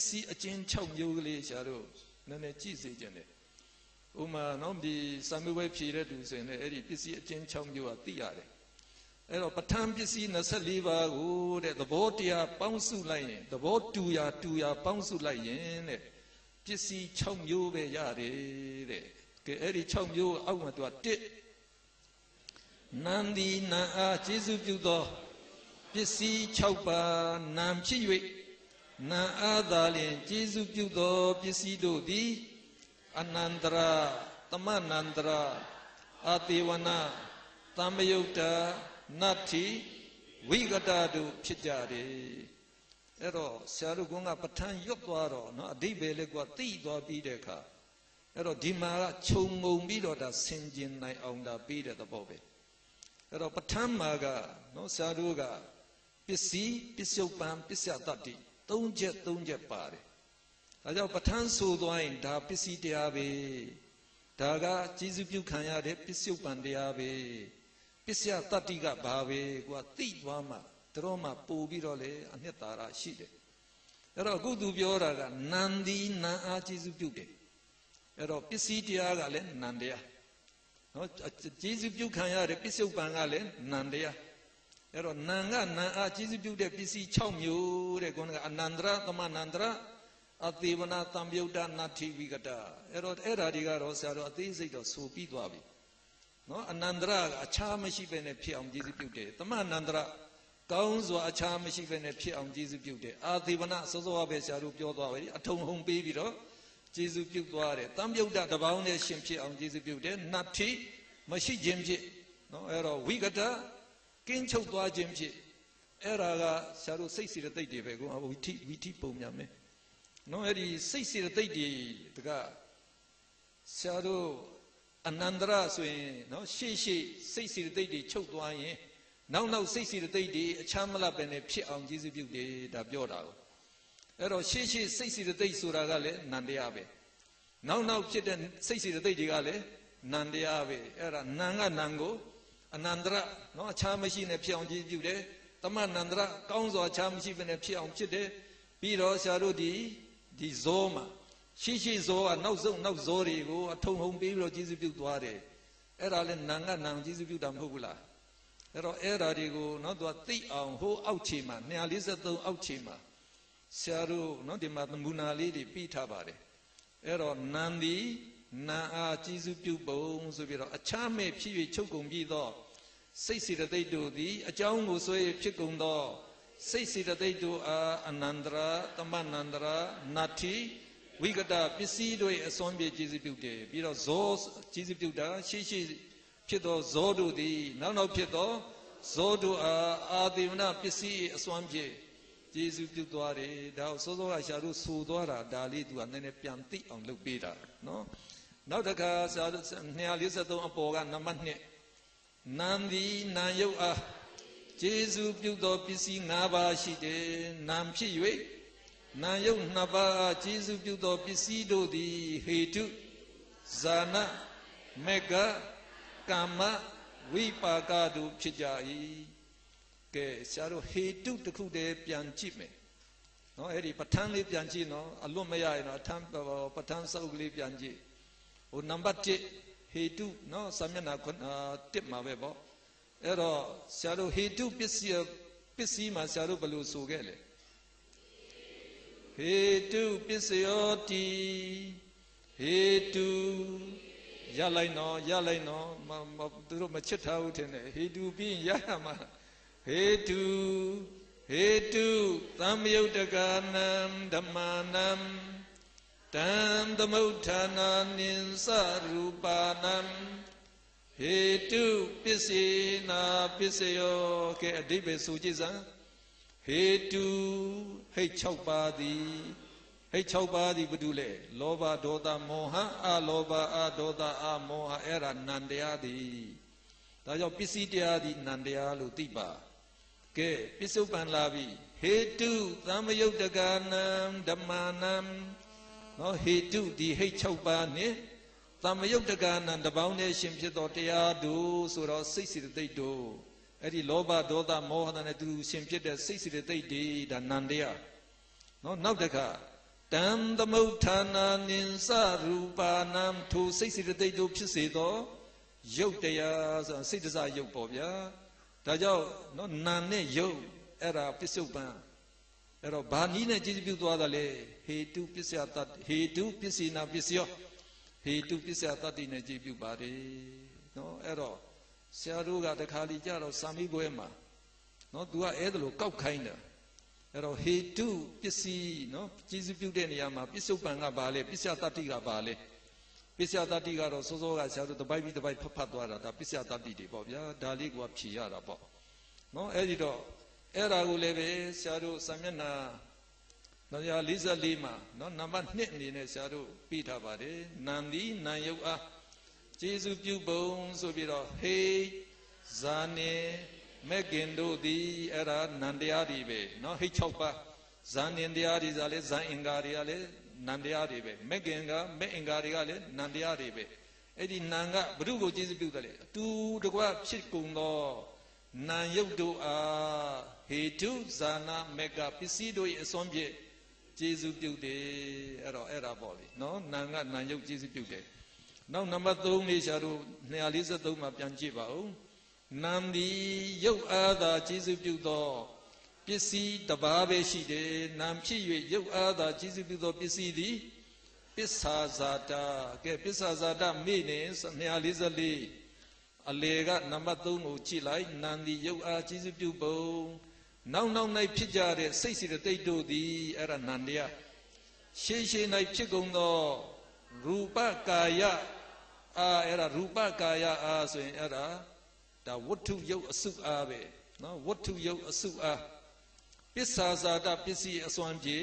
စ္စည်းအချင်း6မျိုးကလေးဆရာတို့နည်းနည်းကြည့်စေခြင်းတယ်ဥမာနော်ဒီစာမေးပွဲဖြေတဲ့သူဆိုရင်လည်းအဲ့ဒီပစ္စည်းအချင်း6မျိုးကသိရတယ်အဲ့တော့ပဋ္ဌာန်းပစ္စည်း24ပါးကိုတဲ့သဘောတရားပေါင်းစုလိုက်ရင်သဘောတူရာတူရာပေါင်းစုလိုက်ရင်တဲ့ပစ္စည်း6မျိုးပဲရတယ်တဲ့ကဲအဲ့ဒီ6မျိုးအောက်မှာသူက1နန္ဒီနံအားကျေစုပြုသောပစ္စည်း6ပါးနာဖြစ်၍ နာအားသာလျင်ကျေစုပြုသောပစ္စည်းတို့သည်အနန္တရာသမနန္တရာအတေဝနာသမယုတ်တာနတ္ထိဝိကတတို့ဖြစ်ကြတယ်အဲ့တော့ဆရာတို့ကပဋ္ဌာန်းရွတ်သွားတော့နော်အဓိပ္ပာယ်လေးကသိသွားပြီးတဲ့အခါအဲ့တော့ဒီမှာကခြုံငုံပြီးတော့ဒါဆင်ကျင်နိုင်အောင်ဒါပြီးတဲ့သဘောပဲအဲ့တော့ပဋ္ဌာန်းမှာကနော်ဆရာတို့ကပစ္စည်းပစ္စုပန်ပစ္စယတတ္တိ သုံးချက်သုံးချက်ပါတယ်ဒါကြောင့်ပဋ္ဌာန်းဆိုသွားရင်ဒါပစ္စည်းတရားပဲဒါကကျေစုပြုခံရတဲ့ပစ္စုပန်တရားပဲပစ္စယတတ္တိကဘာပဲကွာသိသွားမှတို့မှပို့ပြီးတော့လေအနှစ်သာရရှိတယ်အဲ့တော့အခုသူပြောတာကနန္ဒီနံအားကျေစုပြုတယ်အဲ့တော့ပစ္စည်းတရားကလည်းနန္တရားနော်ကျေစုပြုခံရတဲ့ပစ္စုပန်ကလည်းနန္တရားအဲ့တော့နံကနံအားကျေစုပြုတဲ့ပစ္စည်း6မျိုး တဲ့ခေါင်းကအနန္တရသမနန္တရအသေးဝနာတံပြုတ်တနာထိဝိကတအဲ့တော့အဲ့ဓာဒီကတော့ဆရာတော်အသေးစိတ်တော့ဆိုပြီးသွားပြီနော်အနန္တရကအခြားမရှိဘဲနဲ့ဖြစ်အောင်ကျေစုပြုတယ်သမအနန္တရကောင်းစွာအခြားမရှိဘဲနဲ့ဖြစ်အောင်ကျေစုပြုတယ်အာသေဝနာစောစောပဲဆရာတို့ပြောသွားပါပြီအထုံဟုံပေးပြီးတော့ကျေစုပြုသွားတယ်တံပြုတ်တတပေါင်းနဲ့ရှင်ဖြစ်အောင်ကျေစုပြုတယ်နတ်ထိမရှိခြင်းဖြစ်နော်အဲ့တော့ဝိကတကင်းချုပ်သွားခြင်းဖြစ် အဲ့ဒါကဆရာတို့စိတ်စီရသိတ်တွေပဲကိုဝိထိဝိထိပုံများမယ်နော်အဲ့ဒီစိတ်စီရသိတ်တွေတကဆရာတို့အနန္တရဆိုရင်နော်ရှေ့ရှေ့စိတ်စီရသိတ်တွေချုပ်သွားရင်နောက်နောက်စိတ်စီရသိတ်တွေအချမ်းမလပ်ပဲနဲ့ဖြစ်အောင်ကျေးဇူးပြုတယ်ဒါပြောတာကိုအဲ့တော့ရှေ့ရှေ့စိတ်စီရသိတ်ဆိုတာကလည်းနန္တရားပဲနောက်နောက်ဖြစ်တဲ့စိတ်စီရသိတ်တွေကလည်းနန္တရားပဲအဲ့ဒါနံကနံကိုအနန္တရနော်အခြားမရှိနဲ့ဖြစ်အောင်ကျေးဇူးပြုတယ် တမနန္တရကောင်းစွာအခြားမရှိဘဲနဲ့ဖြစ်အောင်ဖြစ်တယ်ပြီးတော့ဆရာတို့ဒီဒီဇောမှာရှိရှိဇောကနောက်ဆုံးနောက်ဇောတွေကိုအထုံဟုံပြီးတော့ကျေးဇူးပြုသွားတယ်အဲ့ဒါလဲနံကနံကျေးဇူးပြုတာမဟုတ်ဘူးလားအဲ့တော့အဲ့ဓာတွေကိုနော်သူကသိအောင်ဟိုအောက်ခြေမှာ243အောက်ခြေမှာဆရာတို့နော်ဒီမှာသမုနာလေးတွေပြီးထားပါတယ်အဲ့တော့နန္ဒီနာအားကျေးဇူးပြုပုံဆိုပြီးတော့အချမ်းမဲ့ဖြစ်၍ချုပ်ကုန်ပြီးတော့ စိတ်စေတသိက်တို့သည်အကြောင်းကိုဆွဲဖြစ်ကုန်သောစိတ်စေတသိက်တို့အားအနန္တရာတမနန္တရာနတ္ထိဝိကတပစ္စည်းတို့အစွမ်းပြေကျေးဇူးပြုတယ်ပြီးတော့ဇောကျေးဇူးပြုတာရှိရှိဖြစ်သောဇောတို့သည်နောက်နောက်ဖြစ်သောဇောတို့အားအာတိဝနပစ္စည်းအစွမ်းပြေကျေးဇူးပြုသွားတယ်ဒါကိုစောစောကရှာတို့ဆိုသွားတာဒါလေးသူကနည်းနည်းပြန်သိအောင်လုပ်ပေးတာနော်နောက်တစ်ခါဆရာတို့243အပေါ်ကနံပါတ်1 နန္ဒီနာယုတ်အားကျေးဇူးပြုသောပစ္စည်း၅ပါးရှိတယ်နာဖြစ်၍နာယုတ်နှစ်ပါးကျေးဇူးပြုသောပစ္စည်းတို့သည်ဟေတုဇာနမေကကာမဝိပါကတို့ဖြစ်ကြ၏ကဲဆရာတို့ဟေတုတစ်ခုတည်းပြန်ကြည့်မယ်နော်အဲ့ဒီပဋ္ဌာန်းလေးပြန်ကြည့်နော်အလွတ်မရရင်တော့အထမ်းပဋ္ဌာန်းစုပ်ကလေးပြန်ကြည့်ဟိုနံပါတ်1 ဟေတုနော်စာမျက်နှာ1မှာပဲပေါ့အဲ့တော့ဆရာတို့ဟေတုပစ္စည်းပစ္စည်းမှာဆရာတို့ဘယ်လိုဆိုခဲ့လဲဟေတုပစ္စယောတိဟေတုရလိုက်နော်ရလိုက်နော်မသူတို့မချစ်ထားဘူးထင်တယ်ဟေတုပြီးရရမှာဟေတုဟေတုသံယုတ်တကနံဓမ္မာနံ တံသမုဋ္ဌာနာနိသရူပါနံဟေတုပစ္စေနာပစ္စယောကဲအဓိပ္ပာယ်ဆိုကြည့်စမ်းဟေတုဟိတ်6ပါးသည်ဟိတ်6ပါးသည်ဘာတူလဲလောဘဒေါသမောဟအလောဘအဒေါသအမောဟအဲ့ဒါနန္တရားသည်ဒါကြောင့်ပစ္စည်းတရားသည်နန္တရားလို့သိပါကဲပစ္စုပန်လာပြီဟေတုသမယုတ်တကနံဓမ္မာနံ နော်ဟေတုဒီဟိတ်6ပါးနဲ့သမယုတ်တကနံတပေါင်းနဲ့ရှင်ဖြစ်သောတရားတို့ဆိုတော့စိတ်စိတသိက်တို့အဲ့ဒီလောဘဒေါသမောဟနဲ့သူရှင်ဖြစ်တဲ့စိတ်စိတသိက်တွေဒါနန္တရားနော်နောက်တစ်ခါတံသမုဋ္ဌာနာနိစရူပါနံထိုစိတ်စိတသိက်တို့ဖြစ်စေသောရုပ်တရားဆိုတာစိတ်တစရုပ်ပေါ့ဗျာဒါကြောင့်နော်နာနဲ့ရုပ်အဲ့ဒါပစ္စုပန်အဲ့တော့ဘာနည်းနဲ့ကြည်ပြုသွားတာလဲ ဟေတုပစ္စယတဟေတုပစ္စေနာပစ္စယောဟေတုပစ္စယတတိနဲ့ကြည်ပြုပါတယ်နော်အဲ့တော့ဆရာတို့ကတခါလီကြတော့စာမိပွဲမှာနော် तू ကအဲ့ဒါလိုကောက်ခိုင်းတယ်အဲ့တော့ဟေတုပစ္စည်းနော်ကြည်ပြုတဲ့နေရာမှာပစ္စုပန်ကဘာလဲပစ္စယတတိကဘာလဲပစ္စယတတိကတော့စောစောကဆရာတို့တပိုက်ပြီးတပိုက်ဖတ်ဖတ်သွားတာဒါပစ္စယတတိတွေပေါ့ဗျာဒါလေးကဖြေရတာပေါ့နော်အဲ့ဒီတော့အဲ့ဒါကိုလည်းပဲဆရာတို့စာမျက်နှာ 944မှာနော်နံပါတ်1အနေနဲ့ဆရာတို့ပြီးထားပါတယ်နံသည်နံယုတ်အားကျေစုပြုပုံဆိုပြီးတော့ဟေဇာနေမက်ကင်တို့သည်အဲ့ဒါနံတရားတွေပဲနော်ဟိတ်6ပါးဇာနင်တရားတွေဆိုလဲဇာအင်္ဂါတွေကလည်းနံတရားတွေပဲမက်ကင်ကမက်အင်္ဂါတွေကလည်းနံတရားတွေပဲအဲ့ဒီနံကဘုရုကိုကျေစုပြုတယ်လေအတူတကွဖြစ်ကုန်သောနံယုတ်တို့အားဟေတုဇာနာမက်ကပစ္စည်းတို့၏အစွမ်းဖြင့် ကျေစုပြုတယ်အဲ့တော့အဲ့ဒါပေါ့လေနော်နံကနံယုတ်ကျေစုပြုတယ်နောက်နံပါတ်3လေးရှာတို့243မှာပြန်ကြည့်ပါဦးနံဒီရုပ်အားသာကျေစုပြုသောပစ္စည်းတပါးပဲရှိတယ်နံဖြစ်၍ရုပ်အားသာကျေစုပြုသောပစ္စည်းသည်ပစ္ဆာဇာတာကဲပစ္ဆာဇာတာမိနေ244အလေကနံပါတ်3ကိုကြည့်လိုက်နံဒီရုပ်အားကျေစုပြုပုံ နောက်နောက်၌ဖြစ်ကြတဲ့စိတ်စီတသိက်တို့သည်အဲ့ဒါနန္တရားရှေးရှေး၌ဖြစ်ကုန်သောရူပကာယအာအဲ့ဒါရူပကာယအာဆိုရင်အဲ့ဒါဒါဝတ္ထုယုတ်အစုအားပဲနော်ဝတ္ထုယုတ်အစုအားပစ္ဆာဇာတပစ္စည်းအစွမ်းပြေ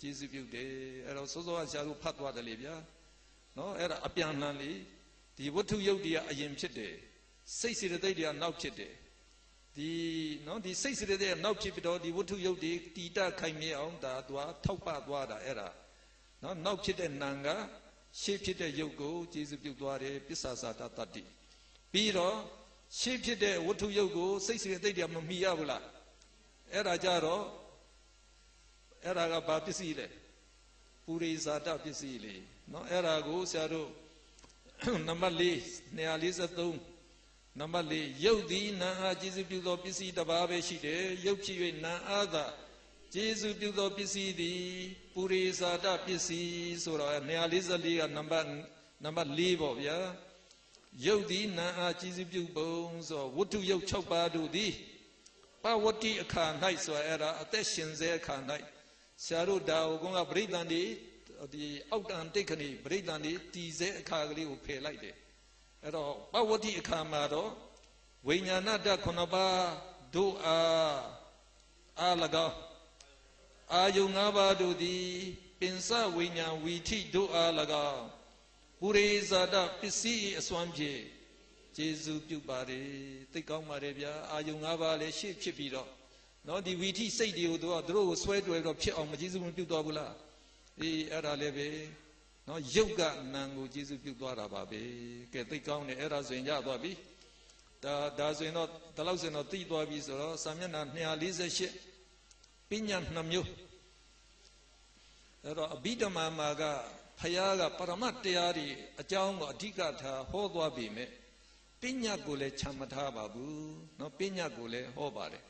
ကျေစုပြုတယ်အဲ့တော့စောစောကဆရာတို့ဖတ်သွားတယ်လေဗျာနော်အဲ့ဒါအပြန်လှန်လေးဒီဝတ္ထုယုတ်တွေကအရင်ဖြစ်တယ်စိတ်စေတသိက်တွေကနောက်ဖြစ်တယ် ဒီနော်ဒီစိတ်စေတသိက်ကနောက်ဖြစ်ပြီးတော့ဒီဝတ္ထုယုတ်တွေတီတခိုင်မြဲအောင်ဒါသူကထောက်ပသွားတာအဲ့ဒါနော်နောက်ဖြစ်တဲ့နာကရှေ့ဖြစ်တဲ့ယုတ်ကိုကျေစုပြုသွားတယ်ပစ္ဆာဇာတတတ္တိပြီးတော့ရှေ့ဖြစ်တဲ့ဝတ္ထုယုတ်ကိုစိတ်စေတသိက်တွေမမီရဘူးလားအဲ့ဒါကြတော့အဲ့ဒါကဘာပစ္စည်းလဲပူရိဇာတပစ္စည်းလေနော်အဲ့ဒါကိုဆရာတို့နံပါတ်4 243 နံပါတ်၄ရုပ်သည်နာအားကျေစုပြုသောပစ္စည်းတစ်ပါးပဲရှိတယ်ရုပ်ဖြစ်၍နာအားသာကျေစုပြုသောပစ္စည်းသည်ပုရိသတပစ္စည်းဆိုတော့244ကနံပါတ်နံပါတ်4ပေါ့ဗျာရုပ်သည်နာအားကျေစုပြုပုံဆိုဝတ္ထုရုပ်6ပါးတို့သည်ပဝတ္တိအခါ၌ဆိုအဲ့ဒါအသက်ရှင်စေအခါ၌ဆရာတို့ဒါဟိုကပရိသန်ဒီဒီအောက်တန်တိတ်ခဏီပရိသန်ဒီတည်စေအခါကလေးကိုဖယ်လိုက်တယ် အဲ့တော့ပဝတိအခါမှာတော့ဝိညာဏတခုနှစ်ပါးတို့အားအာ၎င်းအာယုံ၅ပါးတို့သည်ပင်စဝိညာဉ်ဝီထိတို့အား၎င်းပုရိဇာတပစ္စည်းအစွမ်းဖြင့်ကျေစုပြုပါတယ်သိကောင်းပါတယ်ဗျာအာယုံ၅ပါးလည်းရှေ့ဖြစ်ပြီးတော့နော်ဒီဝီထိစိတ်တွေကိုသူကသူတို့ကိုဆွဲတွယ်တော့ဖြစ်အောင်မကျေစုမပြုသွားဘူးလားအေးအဲ့ဒါလည်းပဲ နော်ယုတ်ကနံကိုကျေစုပြုသွားတာပါပဲကဲသိကောင်းတယ်အဲ့ဒါဆိုရင်ရသွားပြီဒါဒါဆိုရင်တော့ဒီလောက်ဆိုရင်တော့သိသွားပြီဆိုတော့စာမျက်နှာ248ပညာ2မျိုးအဲ့တော့အဘိဓမ္မာမှာကဖယားကပရမတ်တရားတွေအကြောင်းကိုအဓိကထားဟောသွားပြီမဲ့ပညာကိုလည်းခြံမထားပါဘူးเนาะပညာကိုလည်းဟောပါတယ်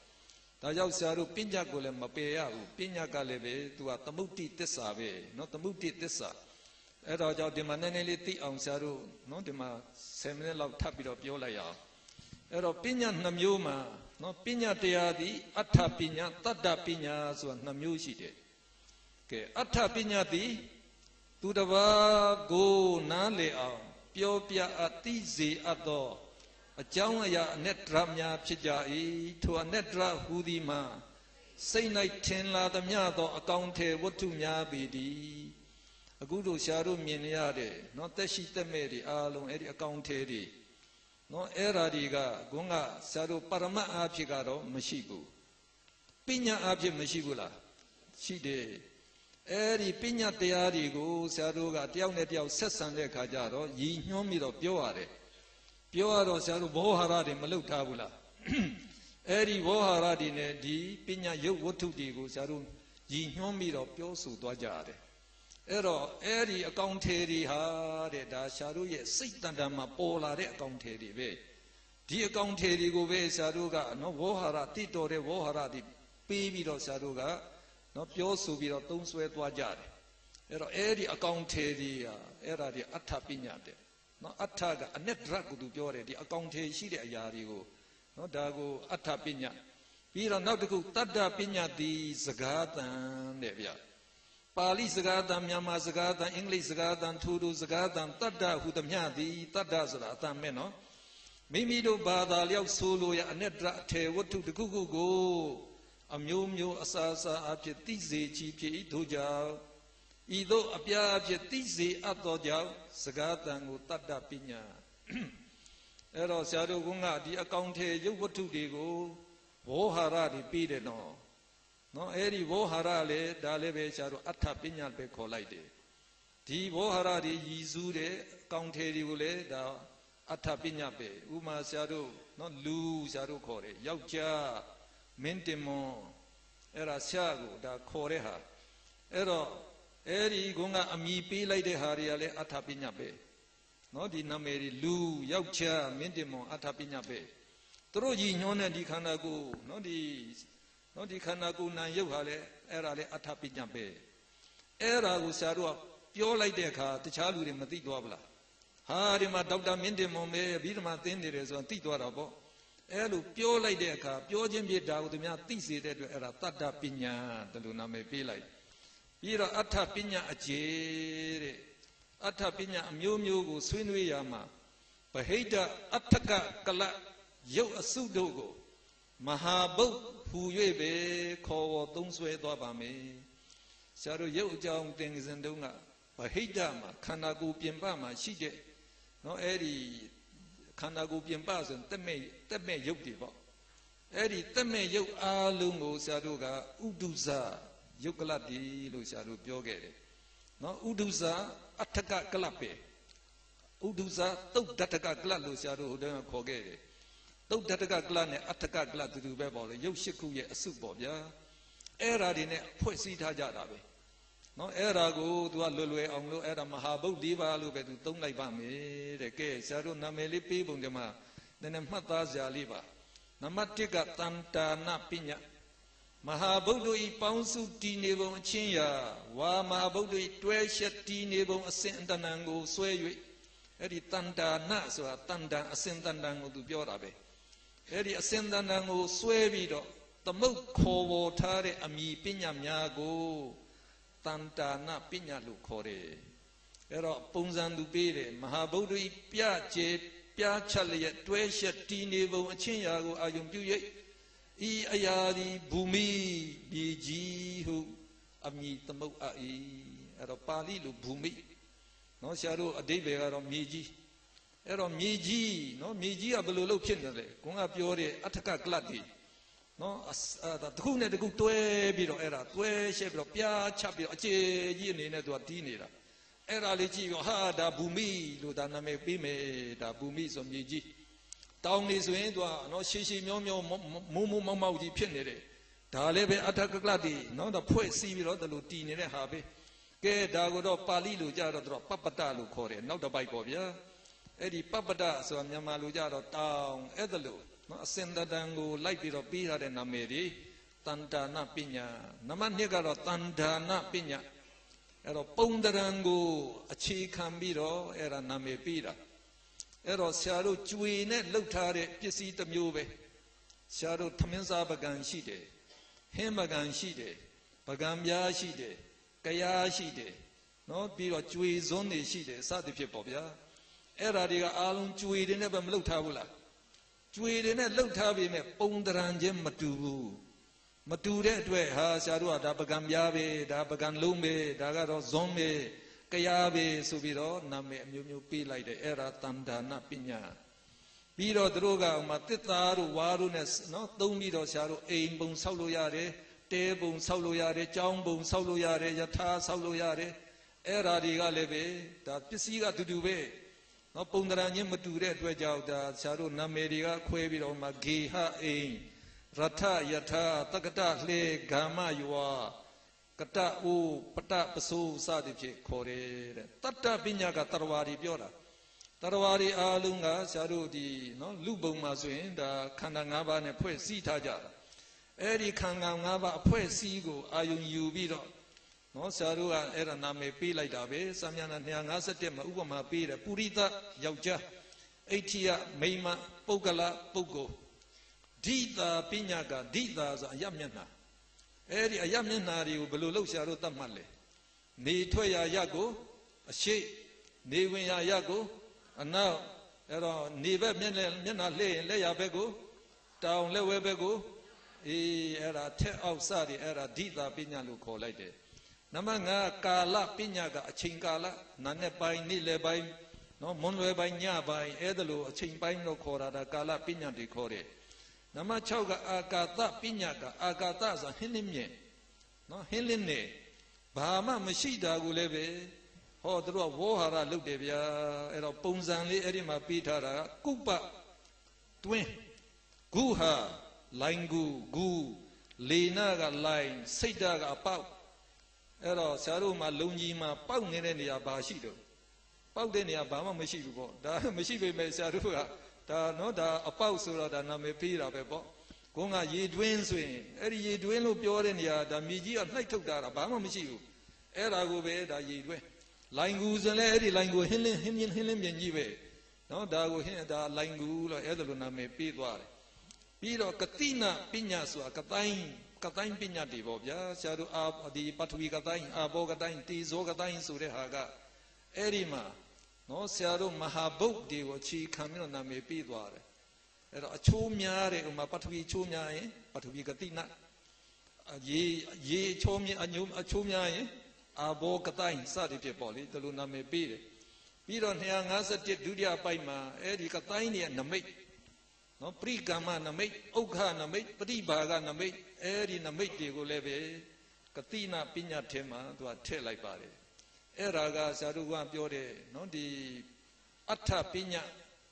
ဒါကြောင့်ဆရာတို့ပညာကိုလည်းမပယ်ရဘူးပညာကလည်းပဲသူကသမုဒ္ဒိတစ္ဆာပဲเนาะသမုဒ္ဒိတစ္ဆာ အဲ့တော့ကြောင့်ဒီမှာနည်းနည်းလေးသိအောင်ဆရာတို့နော်ဒီမှာ10မိနစ်လောက်ထပ်ပြီးတော့ပြောလိုက်ရအောင်အဲ့တော့ပညာနှမျိုးမှာနော်ပညာတရားသည်အဋ္ဌပညာတတ္တပညာဆိုတာနှမျိုးရှိတယ်ကဲအဋ္ဌပညာသည်သူတစ်ပါးကိုနားလေအောင်ပြောပြအပ်သိစေအပ်သောအကြောင်းအရာအ내တရများဖြစ်ကြ၏ထိုအ내တရဟူသည်မှာစိတ်၌ထင်လာသမျှသောအကောင်ထေဝတ္ထုများပေသည် အခုတို့ရှားတို့မြင်ရတဲ့နော်တက်ရှိတက်မဲ့တွေအားလုံးအဲ့ဒီအကောင့်ထဲတွေနော်အဲ့ဓာတွေကဂုံးကရှားတို့ပရမတ်အားဖြစ်ကတော့မရှိဘူးပညာအားဖြင့်မရှိဘူးလားရှိတယ်အဲ့ဒီပညာတရားတွေကိုဆရာတို့ကတယောက်နဲ့တယောက်ဆက်ဆံတဲ့အခါကျတော့ရည်ညွှန်းပြီးတော့ပြောရတယ်ပြောရတော့ဆရာတို့ဘောဟာရတွေမလုပ်ထားဘူးလားအဲ့ဒီဘောဟာရတွေနဲ့ဒီပညာရုပ်ဝတ္ထုတွေကိုဆရာတို့ရည်ညွှန်းပြီးတော့ပြောဆိုသွားကြရတယ် အဲ့တော့အဲ့ဒီအကောင့်ထေတွေဟာတဲ့ဒါရှာတို့ရဲ့စိတ်တန်တန်မှာပေါ်လာတဲ့အကောင့်ထေတွေပဲဒီအကောင့်ထေတွေကိုပဲရှာတို့ကနော်ဝေါဟာရတိတော်တဲ့ဝေါဟာရတွေပေးပြီးတော့ရှာတို့ကနော်ပြောဆိုပြီးတော့သုံးဆွဲသွားကြတယ်အဲ့တော့အဲ့ဒီအကောင့်ထေတွေဟာအဲ့ဒါတွေအဋ္ဌပညာတဲ့နော်အဋ္ဌကအနက်ဒရတ်ကိုသူပြောတယ်ဒီအကောင့်ထေရှိတဲ့အရာတွေကိုနော်ဒါကိုအဋ္ဌပညာပြီးတော့နောက်တစ်ခုတတ္တပညာတိစကားတန်တဲ့ဗျ ပါဠိစကားတန်မြန်မာစကားတန်အင်္ဂလိပ်စကားတန်ထူထူစကားတန်တတ္တဟုသမျှသည်တတ္တဆိုတာအတန်မဲ့နော်မိမိတို့ဘာသာလျောက်ဆိုလိုရအနက်တရအထေဝတ္ထုတစ်ခုခုကို အမျိုးမျိုးအစာအစာအဖြစ်သိစေချီဖြစ်ဤတို့ကြောင့်ဤသို့အပြားအဖြစ်သိစေအပ်သောကြောင့်စကားတန်ကိုတတ္တပညာအဲ့တော့ဆရာတို့ကဒီအကောင့်ထဲရုပ်ဝတ္ထုတွေကိုဘောဟာရတွေပြီးတယ်နော် နော်အဲ့ဒီဘောဟာရလေဒါလည်းပဲဆရာတို့အဋ္ဌပညာပဲခေါ်လိုက်တယ်ဒီဘောဟာရတွေရည်စူးတဲ့အကောင့်ထဲတွေကိုလည်းဒါအဋ္ဌပညာပဲဥမာဆရာတို့နော်လူဆရာတို့ခေါ်တယ်ယောက်ျားမင်းတင်မွန်အဲ့ဒါဆရာကိုဒါခေါ်တဲ့ဟာအဲ့တော့အဲ့ဒီကုန်းကအမိပေးလိုက်တဲ့ဟာတွေကလည်းအဋ္ဌပညာပဲနော်ဒီနာမည်တွေလူယောက်ျားမင်းတင်မွန်အဋ္ဌပညာပဲသူတို့ကြီးညွှန်းတဲ့ဒီခန္ဓာကိုယ်နော်ဒီ နော်ဒီခန္ဓာကိုယ်နာရုပ်ဟာလည်းအဲ့ဒါလည်းအဋ္ဌပညာပဲအဲ့ဒါကိုဆရာတို့ကပြောလိုက်တဲ့အခါတခြားလူတွေမသိသွားဘူးလားဟာဒီမှာဒေါက်တာမင်းတင်မွန်ပဲပြီးတော့မှသင်နေတယ်ဆိုတော့သိသွားတာပေါ့အဲ့လိုပြောလိုက်တဲ့အခါပြောခြင်းပြတာကိုသူများသိစေတဲ့အတွက်အဲ့ဒါတတ္တပညာတလူနာမည်ပေးလိုက်ပြီးတော့အဋ္ဌပညာအကျေတဲ့အဋ္ဌပညာအမျိုးမျိုးကိုဆွေးနွေးရမှာဗဟိတအဋ္ဌကကလရုပ်အစုတို့ကိုမဟာဘုတ် ဟူ၍ပဲခေါ်ဝေါ်သုံးဆွဲသွားပါမယ်ဆရာတို့ရုပ်အကြောင်းသင်္ကစင်တုံးကဗဟိတမှာခန္ဓာကိုယ်ပြင်ပမှာရှိတဲ့နော်အဲ့ဒီခန္ဓာကိုယ်ပြင်ပဆိုရင်တက်မဲ့တက်မဲ့ရုပ်တွေပေါ့အဲ့ဒီတက်မဲ့ရုပ်အားလုံးကိုဆရာတို့ကဥဒုဇယုတ်ကလတ်ဒီလို့ဆရာတို့ပြောခဲ့တယ်နော်ဥဒုဇအထကကလပ်ပဲဥဒုဇတုတ်တတကကလပ်လို့ဆရာတို့ဟိုတည်းကခေါ်ခဲ့တယ် တုတ်တတကကလပ်နဲ့အထကကလပ်တူတူပဲပေါ့လေရုပ်ရှိခုရဲ့အစုပေါ့ဗျာအဲ့ဓာတွေနဲ့ဖွဲ့စည်းထားကြတာပဲနော်အဲ့ဒါကို तू ကလွယ်လွယ်အောင်လို့အဲ့ဒါမဟာဗုဒ္ဓိပါလို့ပဲ तू သုံးလိုက်ပါမယ်တဲ့ကဲဆရာတို့နာမည်လေးပေးပုံဒီမှာနည်းနည်းမှတ်သားစရာလေးပါနံပါတ်1ကတန်တာနာပညာမဟာဗုဒ္ဓဤပေါင်းစုတည်နေပုံအချင်းရာဝါမဟာဗုဒ္ဓဤတွဲရှက်တည်နေပုံအစဉ်အတဏံကိုဆွဲ၍အဲ့ဒီတန်တာနာဆိုတာတန်တန်အစဉ်တန်တန်ကို तू ပြောတာပဲ အဲ့ဒီအစဉ်တန်တန်ကိုဆွဲပြီးတော့သမုတ်ခေါ်ဝေါ်ထားတဲ့အမိပညာများကိုတန်တာနာပညာလို့ခေါ်တယ်အဲ့တော့ပုံစံသူပေးတယ်မဟာဗုဒ္ဓဤပြကျေပြချက်လျက်တွဲရှက်တည်နေပုံအချင်းရာကိုအာယုံပြု၍ဤအရာဒီဘူမိမြေကြီးဟုအမည်သမုတ်အပ်၏အဲ့တော့ပါဠိလိုဘူမိနော်ဆရာတို့အတိဘယ်ကတော့မြေကြီး အဲ့တော့မြေကြီးနော်မြေကြီးကဘယ်လိုလုပ်ဖြစ်နေလဲကိုကပြောတဲ့အထကကလတ်တွေနော်အဲဒါတခုနဲ့တခုတွဲပြီးတော့အဲ့ဒါတွဲရှက်ပြီးတော့ပြားချပြီးတော့အခြေကြီးအနေနဲ့သူကတီးနေတာအဲ့ဒါလေးကြည့်ရောဟာဒါဘူမိလို့ဒါနာမည်ပေးမယ်ဒါဘူမိဆိုမြေကြီးတောင်းနေဆိုရင်သူကနော်ရှည်ရှည်မျောမျောမိုးမိုးမောက်မောက်ကြီးဖြစ်နေတယ်ဒါလည်းပဲအထကကလတ်တီနော်တော့ဖွဲ့စည်းပြီးတော့ဒီလိုတီနေတဲ့ဟာပဲကဲဒါကိုတော့ပါဠိလိုကြတော့သူကပပ္ပတလို့ခေါ်တယ်နောက်တစ်ပိုက်ပေါ့ဗျာ အဲ့ဒီပပ္ပတဆိုတာမြန်မာလိုကြတော့တောင်းအဲ့ဒါလို့နော်အစင်တတန်ကိုလိုက်ပြီးတော့ပြီးထားတဲ့နာမည်တွေတန်တာနာပညာနံပါတ်2ကတော့တန်ဒါနာပညာအဲ့တော့ပုံတရံကိုအခြေခံပြီးတော့အဲ့ဒါနာမည်ပြီးတာအဲ့တော့ဆရာတို့ကြွေနဲ့လှုပ်ထားတဲ့ပစ္စည်းတစ်မျိုးပဲဆရာတို့သမင်းစားပကံရှိတယ်ဟင်းပကံရှိတယ်ပကံပြားရှိတယ်ကြရာရှိတယ်နော်ပြီးတော့ကြွေစွန်းတွေရှိတယ်စသဖြင့်ပေါ့ဗျာ အဲ့ဒါတွေကအားလုံးကြွေတွေနဲ့ပဲမလှုပ်ထားဘူးလားကြွေတွေနဲ့လှုပ်ထားပြီးမဲ့ပုံတရံချင်းမတူဘူးမတူတဲ့အတွက်ဟာဆရာတို့ကဒါပကံပြားပဲဒါပကံလုံးပဲဒါကတော့ဇွန်ပဲကရာပဲဆိုပြီးတော့နာမည်အမျိုးမျိုးပေးလိုက်တယ်အဲ့ဒါတန်ဒါနပညာပြီးတော့သူတို့ကဟိုမှာတစ်သားတို့ဝါတို့နဲ့နော်သုံးပြီးတော့ဆရာတို့အိမ်ပုံဆောက်လို့ရတယ်တဲပုံဆောက်လို့ရတယ်ကျောင်းပုံဆောက်လို့ရတယ်ယထာဆောက်လို့ရတယ်အဲ့ဓာတွေကလည်းပဲဒါပစ္စည်းကတူတူပဲ နော်ပုံတရံချင်းမတူတဲ့အတွက်ကြောင့်ဒါဆရာတို့နာမည်တွေကခွဲပြီးတော့မှဂေဟအိမ်ရထယထတက္ကတလှေဂမ္မယွာကတအိုးပတပစိုးစသည်ဖြင့်ခေါ်တယ်တဲ့တတ္တပညာကတရဝါတွေပြောတာတရဝါတွေအားလုံးကဆရာတို့ဒီနော်လူပုံမှာဆိုရင်ဒါခန္ဓာ၅ပါးနဲ့ဖွဲ့စည်းထားကြတာအဲ့ဒီခန္ဓာ၅ပါးအဖွဲ့စည်းကိုအာယုံယူပြီးတော့ နော်ဆရာတို့ကအဲ့ဒါနာမည်ပေးလိုက်တာပဲစာမျက်နှာ257မှာဥပမာပေးတယ်ပုရိသယောက်ျားအဋ္ဌိယမိန်းမပုဂ္ဂလပုဂ္ဂိုလ်ဒိတာပညာကဒိတာဆိုအယမျက်နှာအဲ့ဒီအယမျက်နှာတွေကိုဘယ်လိုလုပ်ဆရာတို့သတ်မှတ်လဲနေထွက်ရာရက်ကိုအရှိနေဝင်ရာရက်ကိုအနောက်အဲ့တော့နေဘက်မျက်နှာမျက်နှာလှည့်ရင်လက်ရဘက်ကိုတောင်လက်ဝဲဘက်ကိုအေးအဲ့ဒါထက်အောက်စတယ်အဲ့ဒါဒိတာပညာလို့ခေါ်လိုက်တယ် နံပါတ်5ကာလပညာကအချိန်ကာလနာနဲ့ပိုင်းနေ့လယ်ပိုင်းနော်မွန်လွယ်ပိုင်းညပိုင်းအဲ့ဒါလို့အချိန်ပိုင်းလို့ခေါ်တာဒါကာလပညာတွေခေါ်တယ်နံပါတ်6ကအာကာသပညာကအာကာသဆိုဟင်းလင်းမြဲနော်ဟင်းလင်းနေဘာမှမရှိတာကိုလည်းပဲဟောသူတို့ကဝေါဟာရလုပ်တယ်ဗျာအဲ့တော့ပုံစံလေးအဲ့ဒီမှာပြီးထားတာကုပတွင်းဂုဟာလိုင်ဂူဂူလေနာကလိုင်စိတ်ဓာတ်ကအပေါက် အဲ့တော့ဆရာတို့မှာလုံကြီးမှာပေါက်နေတဲ့နေရာဘာရှိတော့ပေါက်တဲ့နေရာဘာမှမရှိဘူးပေါ့ဒါမရှိပေမဲ့ဆရာတို့ကဒါနော်ဒါအပေါက်ဆိုတော့ဒါနာမည်ပေးတာပဲပေါ့ကိုကရေတွင်းဆိုရင်အဲ့ဒီရေတွင်းလို့ပြောတဲ့နေရာဒါမြေကြီးကနှိုက်ထုတ်တာဘာမှမရှိဘူးအဲ့ဒါကိုပဲဒါရေတွင်းလိုင်ကူဆိုလဲအဲ့ဒီလိုင်ကူဟင်းလင်းဟင်းမြင်းဟင်းလင်းမြင်ကြီးပဲနော်ဒါကိုဟင်းဒါလိုင်ကူလို့အဲ့ဒါလိုနာမည်ပေးသွားတယ်ပြီးတော့ကတိနာပညာဆိုတာကတိုင်း ကတိုင်းပညာတွေပေါ့ဗျာဆရာတို့အာဒီပထဝီကတိုင်းအာဘောကတိုင်းတီဇောကတိုင်းဆိုတဲ့ဟာကအဲ့ဒီမှာနော်ဆရာတို့မဟာဗုဒ္ဓတွေကိုအခြေခံပြီးတော့နာမည်ပေးသွားတယ်အဲ့တော့အချိုးများတဲ့ဥမာပထဝီအချိုးများရင်ပထဝီကတိနာရေရေအချိုးများအညုအချိုးများရင်အာဘောကတိုင်းစသည်ဖြစ်ပေါ့လေဒီလိုနာမည်ပေးတယ်ပြီးတော့251ဒုတိယပိုက်မှာအဲ့ဒီကတိုင်းတွေနမိတ် နော်ပရိကမ္မနမိတ်ဥက္ခနမိတ်ပฏิဘာဂနမိတ်အဲ့ဒီနမိတ်တွေကိုလည်းပဲကတိနာပညာထဲမှာသူကထည့်လိုက်ပါတယ်အဲ့ဒါကဇာတုကပြောတဲ့နော်ဒီအဋ္ဌပညာ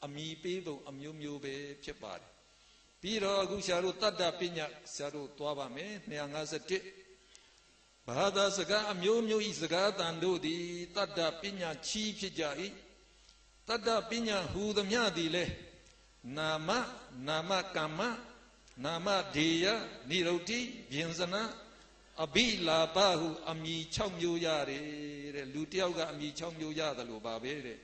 အမိပေးပုံအမျိုးမျိုးပဲဖြစ်ပါတယ်ပြီးတော့အခုဆရာတို့တတ္တပညာဆရာတို့သွားပါမယ်251ဘာသာစကားအမျိုးမျိုးဤစကားတန်တို့သည်တတ္တပညာချီးဖြစ်ကြ၏တတ္တပညာဟူသမျှသည်လည်း နာမနာမကမ္မနာမဒေယနိရုဒ္ဓိပြင်စနာအဘိလာဘဟုအမည်6မျိုးရတယ်တဲ့လူတယောက်ကအမည်6မျိုးရတယ်လို့ပါပဲတဲ့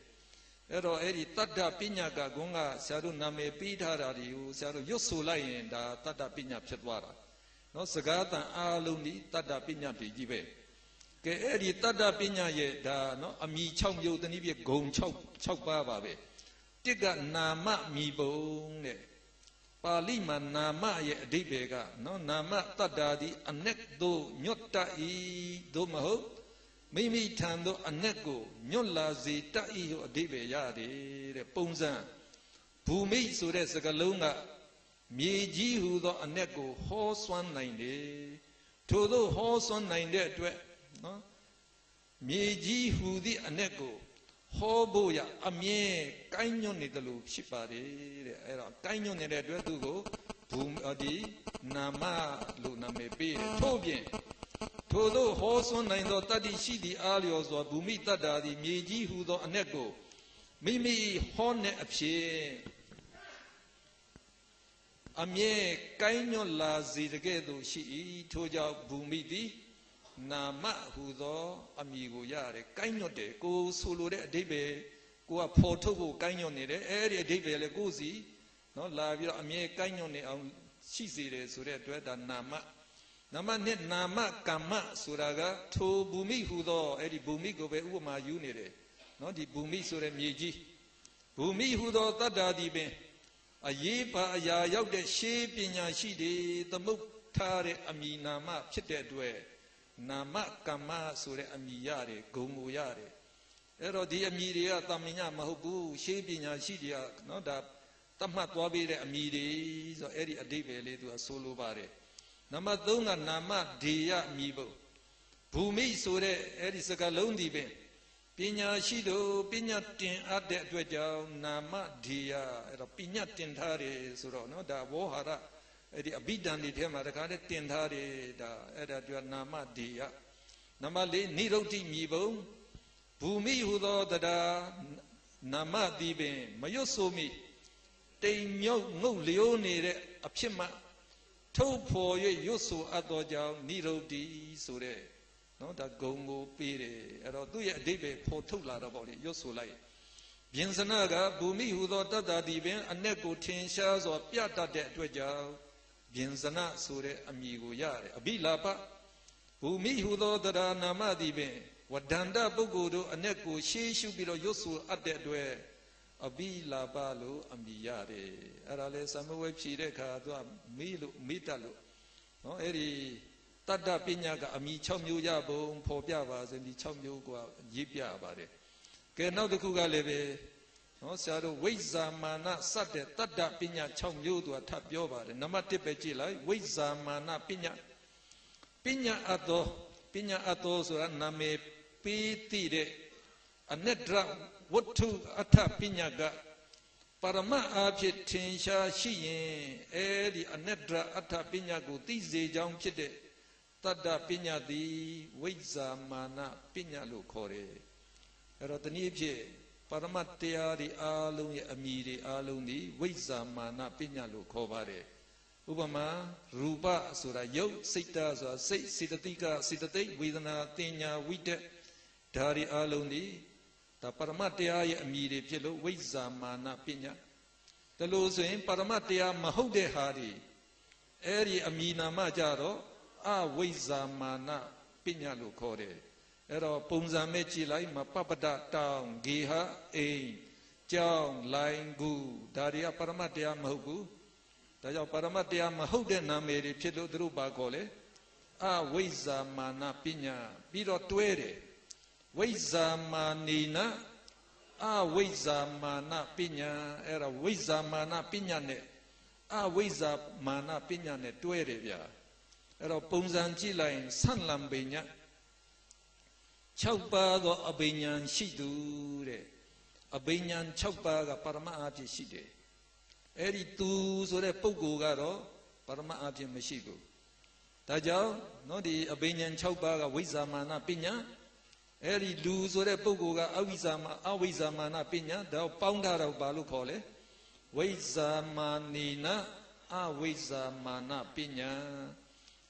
အဲ့တော့အဲ့ဒီတတ္တပညာကဂုံးကဆရာတို့နာမည်ပြီးထားတာဒီကိုဆရာတို့ရွတ်ဆိုလိုက်ရင်ဒါတတ္တပညာဖြစ်သွားတာနော်စကားတန်အားလုံးဒီတတ္တပညာတည်ကြီးပဲကဲအဲ့ဒီတတ္တပညာရဲ့ဒါနော်အမည်6မျိုးတနည်းပြဂုံ6 6ပါးပါပဲ တစ်ကနာမမိပုံတဲ့ပါဠိမှာနာမရဲ့အဓိပ္ပာယ်ကနော်နာမတတ္တာသည်အ ਨੇ သို့ညွတ်တတ်၏သို့မဟုတ်မိမိထံသို့အ ਨੇ ကိုညွတ်လာစေတတ်၏ဟုအဓိပ္ပာယ်ရတယ်တဲ့ပုံစံဘူမိဆိုတဲ့စကားလုံးကမြေကြီးဟူသောအ ਨੇ ကိုဟောစွမ်းနိုင်တယ်ထို့သောဟောစွမ်းနိုင်တဲ့အတွက်နော်မြေကြီးဟူသည့်အ ਨੇ ကို ဟောဖို့ရအမြဲကိုင်းညွတ်နေတယ်လို့ဖြစ်ပါတယ်တဲ့အဲ့တော့ကိုင်းညွတ်နေတဲ့အတွက်သူကိုဘူဒီနာမလို့နာမည်ပေးတယ်ထို့ပြင်ထို့သောဟောစွန်းနိုင်သောတတ္တိရှိသည့်အားလျော်စွာဘူမိတတ္တာသည်မြေကြီးဟူသောအ내ကိုမိမိဟောနေအဖြစ်အမြဲကိုင်းညွတ်လာစေတကဲ့သို့ရှိ၏ထို့ကြောင့်ဘူမိသည် နာမဟူသောအမည်ကိုရတယ်ကိုင်းညွတ်တယ်ကိုဆိုလိုတဲ့အဓိပ္ပာယ်ကိုကဖော်ထုတ်ဖို့ကိုင်းညွတ်နေတယ်အဲ့ဒီအဓိပ္ပာယ်လည်းကိုစီနော်လာပြီးတော့အမြဲကိုင်းညွတ်နေအောင်ရှိစေတယ်ဆိုတဲ့အတွက်ဒါနာမနံပါတ်1နာမကမ္မဆိုတာကထိုဘူမိဟူသောအဲ့ဒီဘူမိကိုပဲဥပမာယူနေတယ်နော်ဒီဘူမိဆိုတဲ့မြေကြီးဘူမိဟူသောတတ္တာဒီပင်အရေးပါအရာရောက်တဲ့ရှေးပညာရှိတွေသမုတ်ထားတဲ့အမိနာမဖြစ်တဲ့အတွက် နာမကမ္မဆိုတဲ့အမည်ရတယ်ဂုံကိုရတယ်အဲ့တော့ဒီအမည်တွေကတာမညမဟုတ်ဘူးရှေးပညာရှိတွေကနော်ဒါတတ်မှတ်သွားပေးတဲ့အမည်တွေဆိုအဲ့ဒီအတိပ္ပယ်လေးသူကဆိုလိုပါတယ်နံပါတ်3ကနာမဒေယအမည်ပုံဘူမိဆိုတဲ့အဲ့ဒီစကားလုံးဒီပင်ပညာရှိတို့ပညာတင်အပ်တဲ့အတွက်ကြောင့်နာမဒေယအဲ့တော့ပညာတင်ထားတယ်ဆိုတော့နော်ဒါဝေါဟာရ အဲ့ဒီအဘိဓမ္မာတွေထဲမှာတခါတည်းတင်ထားတယ်ဒါအဲ့ဒါပြောနာမဒေယနံပါတ်၄နိရုဒ္ဓိမြည်ပုံဘူမိဟုသောတရားနာမတိပင်မရွတ်ဆိုမိတိမ်မြုပ်ငုတ်လျိုးနေတဲ့အဖြစ်မှထုတ်ဖော်၍ရွတ်ဆိုအပ်သောကြောင့်နိရုဒ္ဓိဆိုတဲ့နော်ဒါဂုံကိုပေးတယ်အဲ့တော့သူ့ရဲ့အဓိပ္ပာယ်ဖော်ထုတ်လာတော့ပေါ့လေရွတ်ဆိုလိုက်ပြင်စနကဘူမိဟုသောတတ္တာတိပင်အ내ကိုထင်ရှားစွာပြတတ်တဲ့အတွက်ကြောင့် ပြင်စနဆိုတဲ့အမည်ကိုရတယ်အဘိလာပဘူမိဟုသောတရားနာမတိပင်ဝဒန္တပုဂ္ဂိုလ်တို့အ내ကိုရှေးရှုပြီးတော့ရွတ်ဆိုအပ်တဲ့အတွက်အဘိလာပလို့အမည်ရတယ်အဲ့ဒါလဲသမဝဲဖြည်တဲ့အခါသူကမေးလို့မေးတတ်လို့နော်အဲ့ဒီတတ္တပညာကအမည်6မျိုးရပုံဖော်ပြပါစေဒီ6မျိုးကရေးပြပါတယ်ကဲနောက်တစ်ခုကလည်းပဲ နော်ဆရာတို့ဝိဇာမာနစတဲ့တတ္တပညာ6မျိုးသူကထပ်ပြောပါတယ်နံပါတ်1ပဲကြည့်လိုက်ဝိဇာမာနပညာပညာအပ်သောပညာအပ်သောဆိုတာနာမည်ပေးသိတဲ့အနတ္တဝတ္ထုအထပညာကပရမအဖြစ်ထင်ရှားရှိရင်အဲဒီအနတ္တအထပညာကိုသိစေကြောင်းဖြစ်တဲ့တတ္တပညာသည်ဝိဇာမာနပညာလို့ခေါ်တယ်အဲ့တော့တနည်းဖြင့် ပရမတ်တရားတွေအားလုံးရဲ့အမည်တွေအားလုံးဒီဝိဇာမာနပညာလို့ခေါ်ပါတယ်ဥပမာရူပဆိုတာယုတ်စိတ်တဆိုတာစိတ်စေတသိကစေတသိက်ဝေဒနာတင်ညာဝိတက်ဒါတွေအားလုံးဒီဒါပရမတ်တရားရဲ့အမည်တွေဖြစ်လို့ဝိဇာမာနပညာဒါလို့ဆိုရင်ပရမတ်တရားမဟုတ်တဲ့ဟာတွေအဲ့ဒီအမည်နာမကြတော့အဝိဇာမာနပညာလို့ခေါ်တယ် အဲ့တော့ပုံစံမဲ့ကြည့်လိုက်မပပဒတောင်ဂေဟအိမ်ကြောင်းလိုင်းကူဒါတွေကပရမတ်တရားမဟုတ်ဘူးဒါကြောင့်ပရမတ်တရားမဟုတ်တဲ့နာမည်တွေဖြစ်လို့သူတို့ပါခေါ်လေအဝိဇာမာနပညာပြီးတော့တွဲတယ်ဝိဇာမာနေနအဝိဇာမာနပညာအဲ့ဒါဝိဇာမာနပညာနဲ့အဝိဇာမာနပညာနဲ့တွဲတယ်ဗျာအဲ့တော့ပုံစံကြည့်လိုက်ဆန့်လံပညာ 6ပါးသောအဘိညာဉ်ရှိသူတဲ့အဘိညာဉ်6ပါးကပရမအဖြစ်ရှိတယ်အဲ့ဒီသူဆိုတဲ့ပုဂ္ဂိုလ်ကတော့ပရမအဖြစ်မရှိဘူးဒါကြောင့်နော်ဒီအဘိညာဉ်6ပါးကဝိဇာမာနပညာအဲ့ဒီလူဆိုတဲ့ပုဂ္ဂိုလ်ကအဝိဇာမအဝိဇာမာနပညာဒါပေါင်းထားတော့ဘာလို့ခေါ်လဲဝိဇာမာနီနအဝိဇာမာနပညာ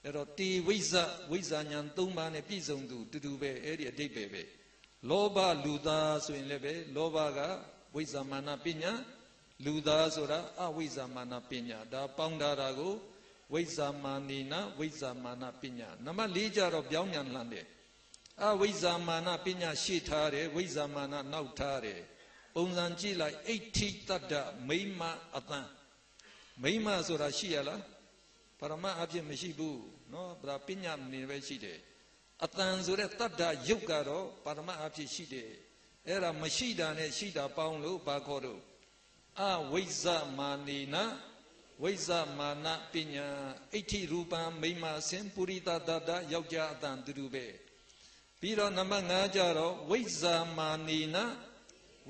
အဲ့တော့တီဝိဇဝိဇာညာ၃ပါးနဲ့ပြည့်စုံသူတူတူပဲအဲ့ဒီအတိတ်ပဲပဲလောဘလူသားဆိုရင်လည်းပဲလောဘကဝိဇာမာနပညာလူသားဆိုတာအဝိဇာမာနပညာဒါပေါင်းထားတာကိုဝိဇာမာနီနာဝိဇာမာနပညာနံပါတ်၄ကြတော့ပြောင်းပြန်လှန်တယ်အဝိဇာမာနပညာရှေ့ထားတယ်ဝိဇာမာနနောက်ထားတယ်ပုံစံကြည့်လိုက်အိဋ္ဌိတတ္တမိမအတန်မိမဆိုတာရှိရလား ပရမအဖြစ်မရှိဘူးနော်ဒါပညာနေပဲရှိတယ်အတန်ဆိုတဲ့တတ္တယုတ်ကတော့ပရမအဖြစ်ရှိတယ်အဲ့ဒါမရှိတာနဲ့ရှိတာပေါင်းလို့ဘာခေါ်တော့အဝိဇ္ဇမာနေနဝိဇ္ဇမာနပညာအဋ္ဌိရူပံမိမဆင်ပုရိသတတယောက်ျားအတန်တူတူပဲပြီးတော့နံပါတ်5ကြတော့ဝိဇ္ဇမာနေန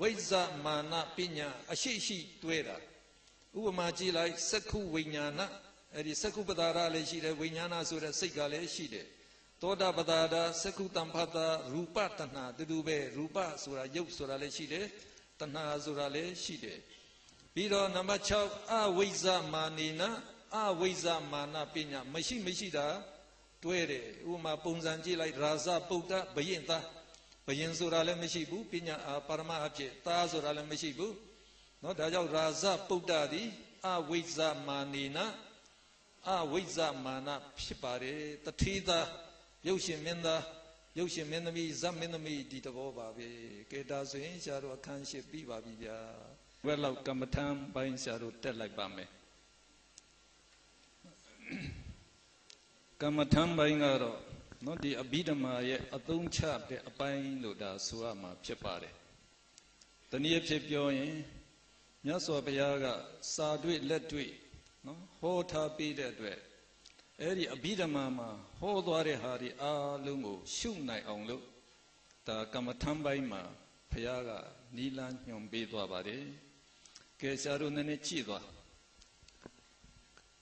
ဝိဇ္ဇမာနပညာအရှိရှိတွဲတာဥပမာကြည့်လိုက်စက္ခုဝိညာဏ အဲ့ဒီစက္ခုပတာရလည်းရှိတယ်ဝိညာဏဆိုတဲ့စိတ်ကလည်းရှိတယ်သောတာပတာဒစက္ခုတံဖတာရူပတဏတူတူပဲရူပဆိုတာရုပ်ဆိုတာလည်းရှိတယ်တဏဆိုတာလည်းရှိတယ်ပြီးတော့နံပါတ်6အဝိဇ္ဇမာနေနအဝိဇ္ဇမာနပညာမရှိမရှိတာတွဲတယ်ဥပမာပုံစံကြည့်လိုက်ရာဇပုဒ္ဒဘယင်သားဘယင်ဆိုတာလည်းမရှိဘူးပညာအာပါရမအဖြစ်သားဆိုတာလည်းမရှိဘူးเนาะဒါကြောင့်ရာဇပုဒ္ဒသည်အဝိဇ္ဇမာနေန အဝိဇ္ဇမာနဖြစ်ပါတယ်တထေသာရုပ်ရှင်မင်းသားရုပ်ရှင်မင်းသမီးဇတ်မင်းသမီးဒီတဘောပါပဲကဲဒါဆိုရင်ဆရာတို့အခန်းရှိပြီးပါပြီဗျာဝက်လောက်ကမ္မထမ်းပိုင်းဆရာတို့တက်လိုက်ပါမယ်ကမ္မထမ်းပိုင်းကတော့နော်ဒီအဘိဓမ္မာရဲ့အသုံးချတဲ့အပိုင်းလို့ဒါဆိုရမှာဖြစ်ပါတယ်တနည်းဖြစ်ပြောရင်မြတ်စွာဘုရားကစာတွေ့လက်တွေ့ နော်ဟောထားပြီးတဲ့အတွက်အဲ့ဒီအဘိဓမ္မာမှာဟောသွားတဲ့ဟာဒီအားလုံးကို ရှုနိုင်အောင်လို့ဒါကမ္မထမ်းပိုင်းမှာဘုရားကနီလန်းညွှန်ပေးသွားပါတယ်ကဲဆရာတို့နည်းနည်းကြည့်သွား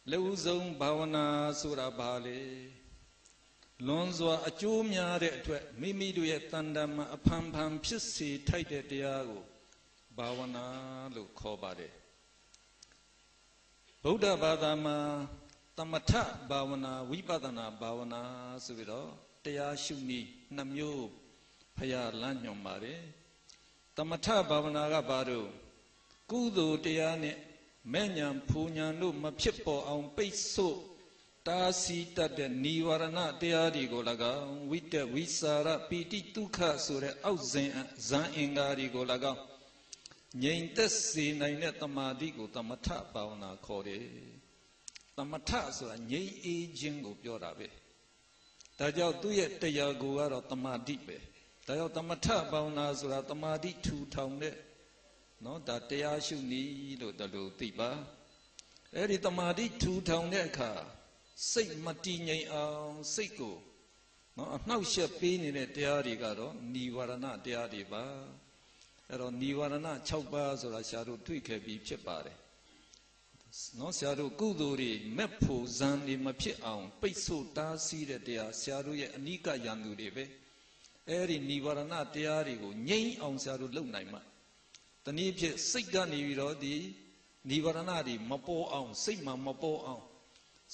လက်ဦးဆုံးဘာဝနာဆိုတာဘာလဲလွန်စွာအကျိုးများတဲ့အတွက်မိမိတို့ရဲ့တန်တမအဖန်ဖန်ဖြစ်စေထိုက်တဲ့တရားကိုဘာဝနာလို့ခေါ်ပါတယ် ဗုဒ္ဓဘာသာမှာသမထဘာဝနာဝိပဿနာဘာဝနာဆိုပြီးတော့တရားရှုနည်းနှမျိုးဖရာလမ်းညွှန်ပါတယ်သမထဘာဝနာကဘာလို့ကုသိုလ်တရားနဲ့မဲ့ညာဖူညာတို့မဖြစ်ပေါ်အောင်ပိတ်ဆို့တာစီတတ်တဲ့និဝရဏတရားတွေကို၎င်းဝိတ္တဝိสารပီတိဒုက္ခဆိုတဲ့အောက်ဇင်ဇန်အင်္ဂါတွေကို၎င်း ငြိမ်သက်စေနိုင်တဲ့တမာတိကို သမထဘာဝနာခေါ်တယ်သမထဆိုတာငြိမ်အေးခြင်းကိုပြောတာပဲဒါကြောင့်သူ့ရဲ့တရားကိုကတော့တမာတိပဲဒါကြောင့်သမထဘာဝနာဆိုတာတမာတိထူထောင်တဲ့နော်ဒါတရားရှုနည်းလို့တလို့သိပါအဲ့ဒီတမာတိထူထောင်တဲ့အခါစိတ်မတည်ငြိမ်အောင်စိတ်ကိုနော်အနှောက်အယှက်ပေးနေတဲ့တရားတွေကတော့និဝရဏတရားတွေပါ အဲ့တော့និဝရဏ6ပါးဆိုတာဆရာတို့တွေ့ခဲ့ပြီးဖြစ်ပါတယ်နော်ဆရာတို့ကုသိုလ်တွေမက်ဖို့ဇံတွေမဖြစ်အောင်ပိတ်ဆို့တားဆီးတဲ့တရားဆရာတို့ရဲ့အနိကယံသူတွေပဲအဲ့ဒီនិဝရဏတရားတွေကိုငြိမ်းအောင်ဆရာတို့လုပ်နိုင်မှာတနည်းဖြစ်စိတ်ကနေပြီးတော့ဒီនិဝရဏတွေမပေါ်အောင်စိတ်မှမပေါ်အောင်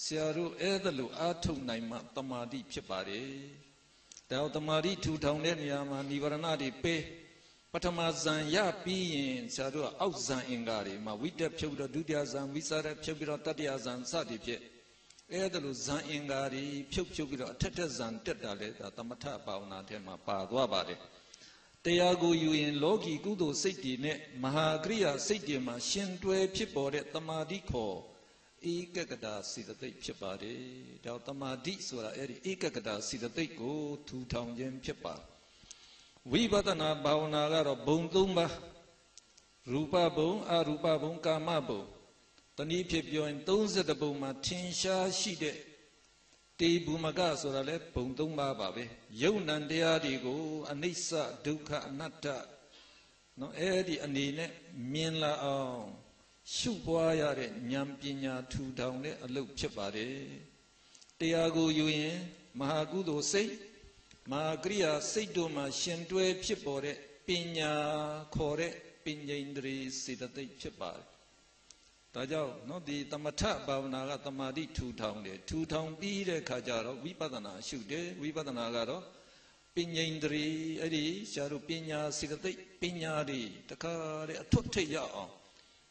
ဆရာတို့အဲ့ဒါလိုအားထုတ်နိုင်မှတမာတိဖြစ်ပါတယ်ဒါတော့တမာတိထူထောင်တဲ့နေရာမှာនិဝရဏတွေပေးပ ထမဇန်ရပြီးရင်ဆရာတို့ကအောက်ဇန်အင်္ဂါတွေမှာဝိတက်ဖြုတ်ပြီးတော့ဒုတိယဇန်ဝိစာရဖြုတ်ပြီးတော့တတိယဇန်စသည်ဖြင့်အဲ့ဒါလိုဇန်အင်္ဂါတွေဖြုတ်ဖြုတ်ပြီးတော့အထက်ထက်ဇန်တက်တာလေဒါသမထဘာဝနာထဲမှာပါသွားပါတယ်တရားကိုယူရင်လောကီကုသိုလ်စိတ်တွေနဲ့မဟာကရိယာစိတ်တွေမှာရှင်တွဲဖြစ်ပေါ်တဲ့တမာတိခေါ်ဧကကတာစေတသိက်ဖြစ်ပါတယ်ဒါတမာတိဆိုတာအဲ့ဒီဧကကတာစေတသိက်ကိုထူထောင်ခြင်းဖြစ်ပါ ဝိပဿနာဘာဝနာကတော့ဘုံ၃ပါးရူပဘုံအရူပဘုံကာမဘုံတနည်းဖြစ်ပြောရင်32ဘုံမှာထင်ရှားရှိတဲ့တေဘူမကဆိုတာလဲဘုံ၃ပါးပါပဲယုံ nant တရားတွေကိုအနိစ္စဒုက္ခအနတ္တနော်အဲ့ဒီအနေနဲ့မြင်လာအောင်ရှုပွားရတဲ့ဉာဏ်ပညာထူထောင်တဲ့အလုပ်ဖြစ်ပါတယ်တရားကိုယူရင်မဟာကုသိုလ်စိတ် မဟာကရိယာစိတ်တို့မှာရှင်တွဲဖြစ်ပေါ်တဲ့ပညာခေါ်တဲ့ပဉ္ိန္ဒြေစေတသိက်ဖြစ်ပါတယ်ဒါကြောင့်နော်ဒီသမထဘာဝနာကတမာတိထူထောင်တယ်ထူထောင်ပြီးတဲ့ခါကျတော့ဝိပဿနာရှုတယ်ဝိပဿနာကတော့ပဉ္ိန္ဒြေအဲ့ဒီရှားတို့ပညာစေတသိက်ပညာတွေတခါတဲ့အထွတ်ထိပ်ရအောင်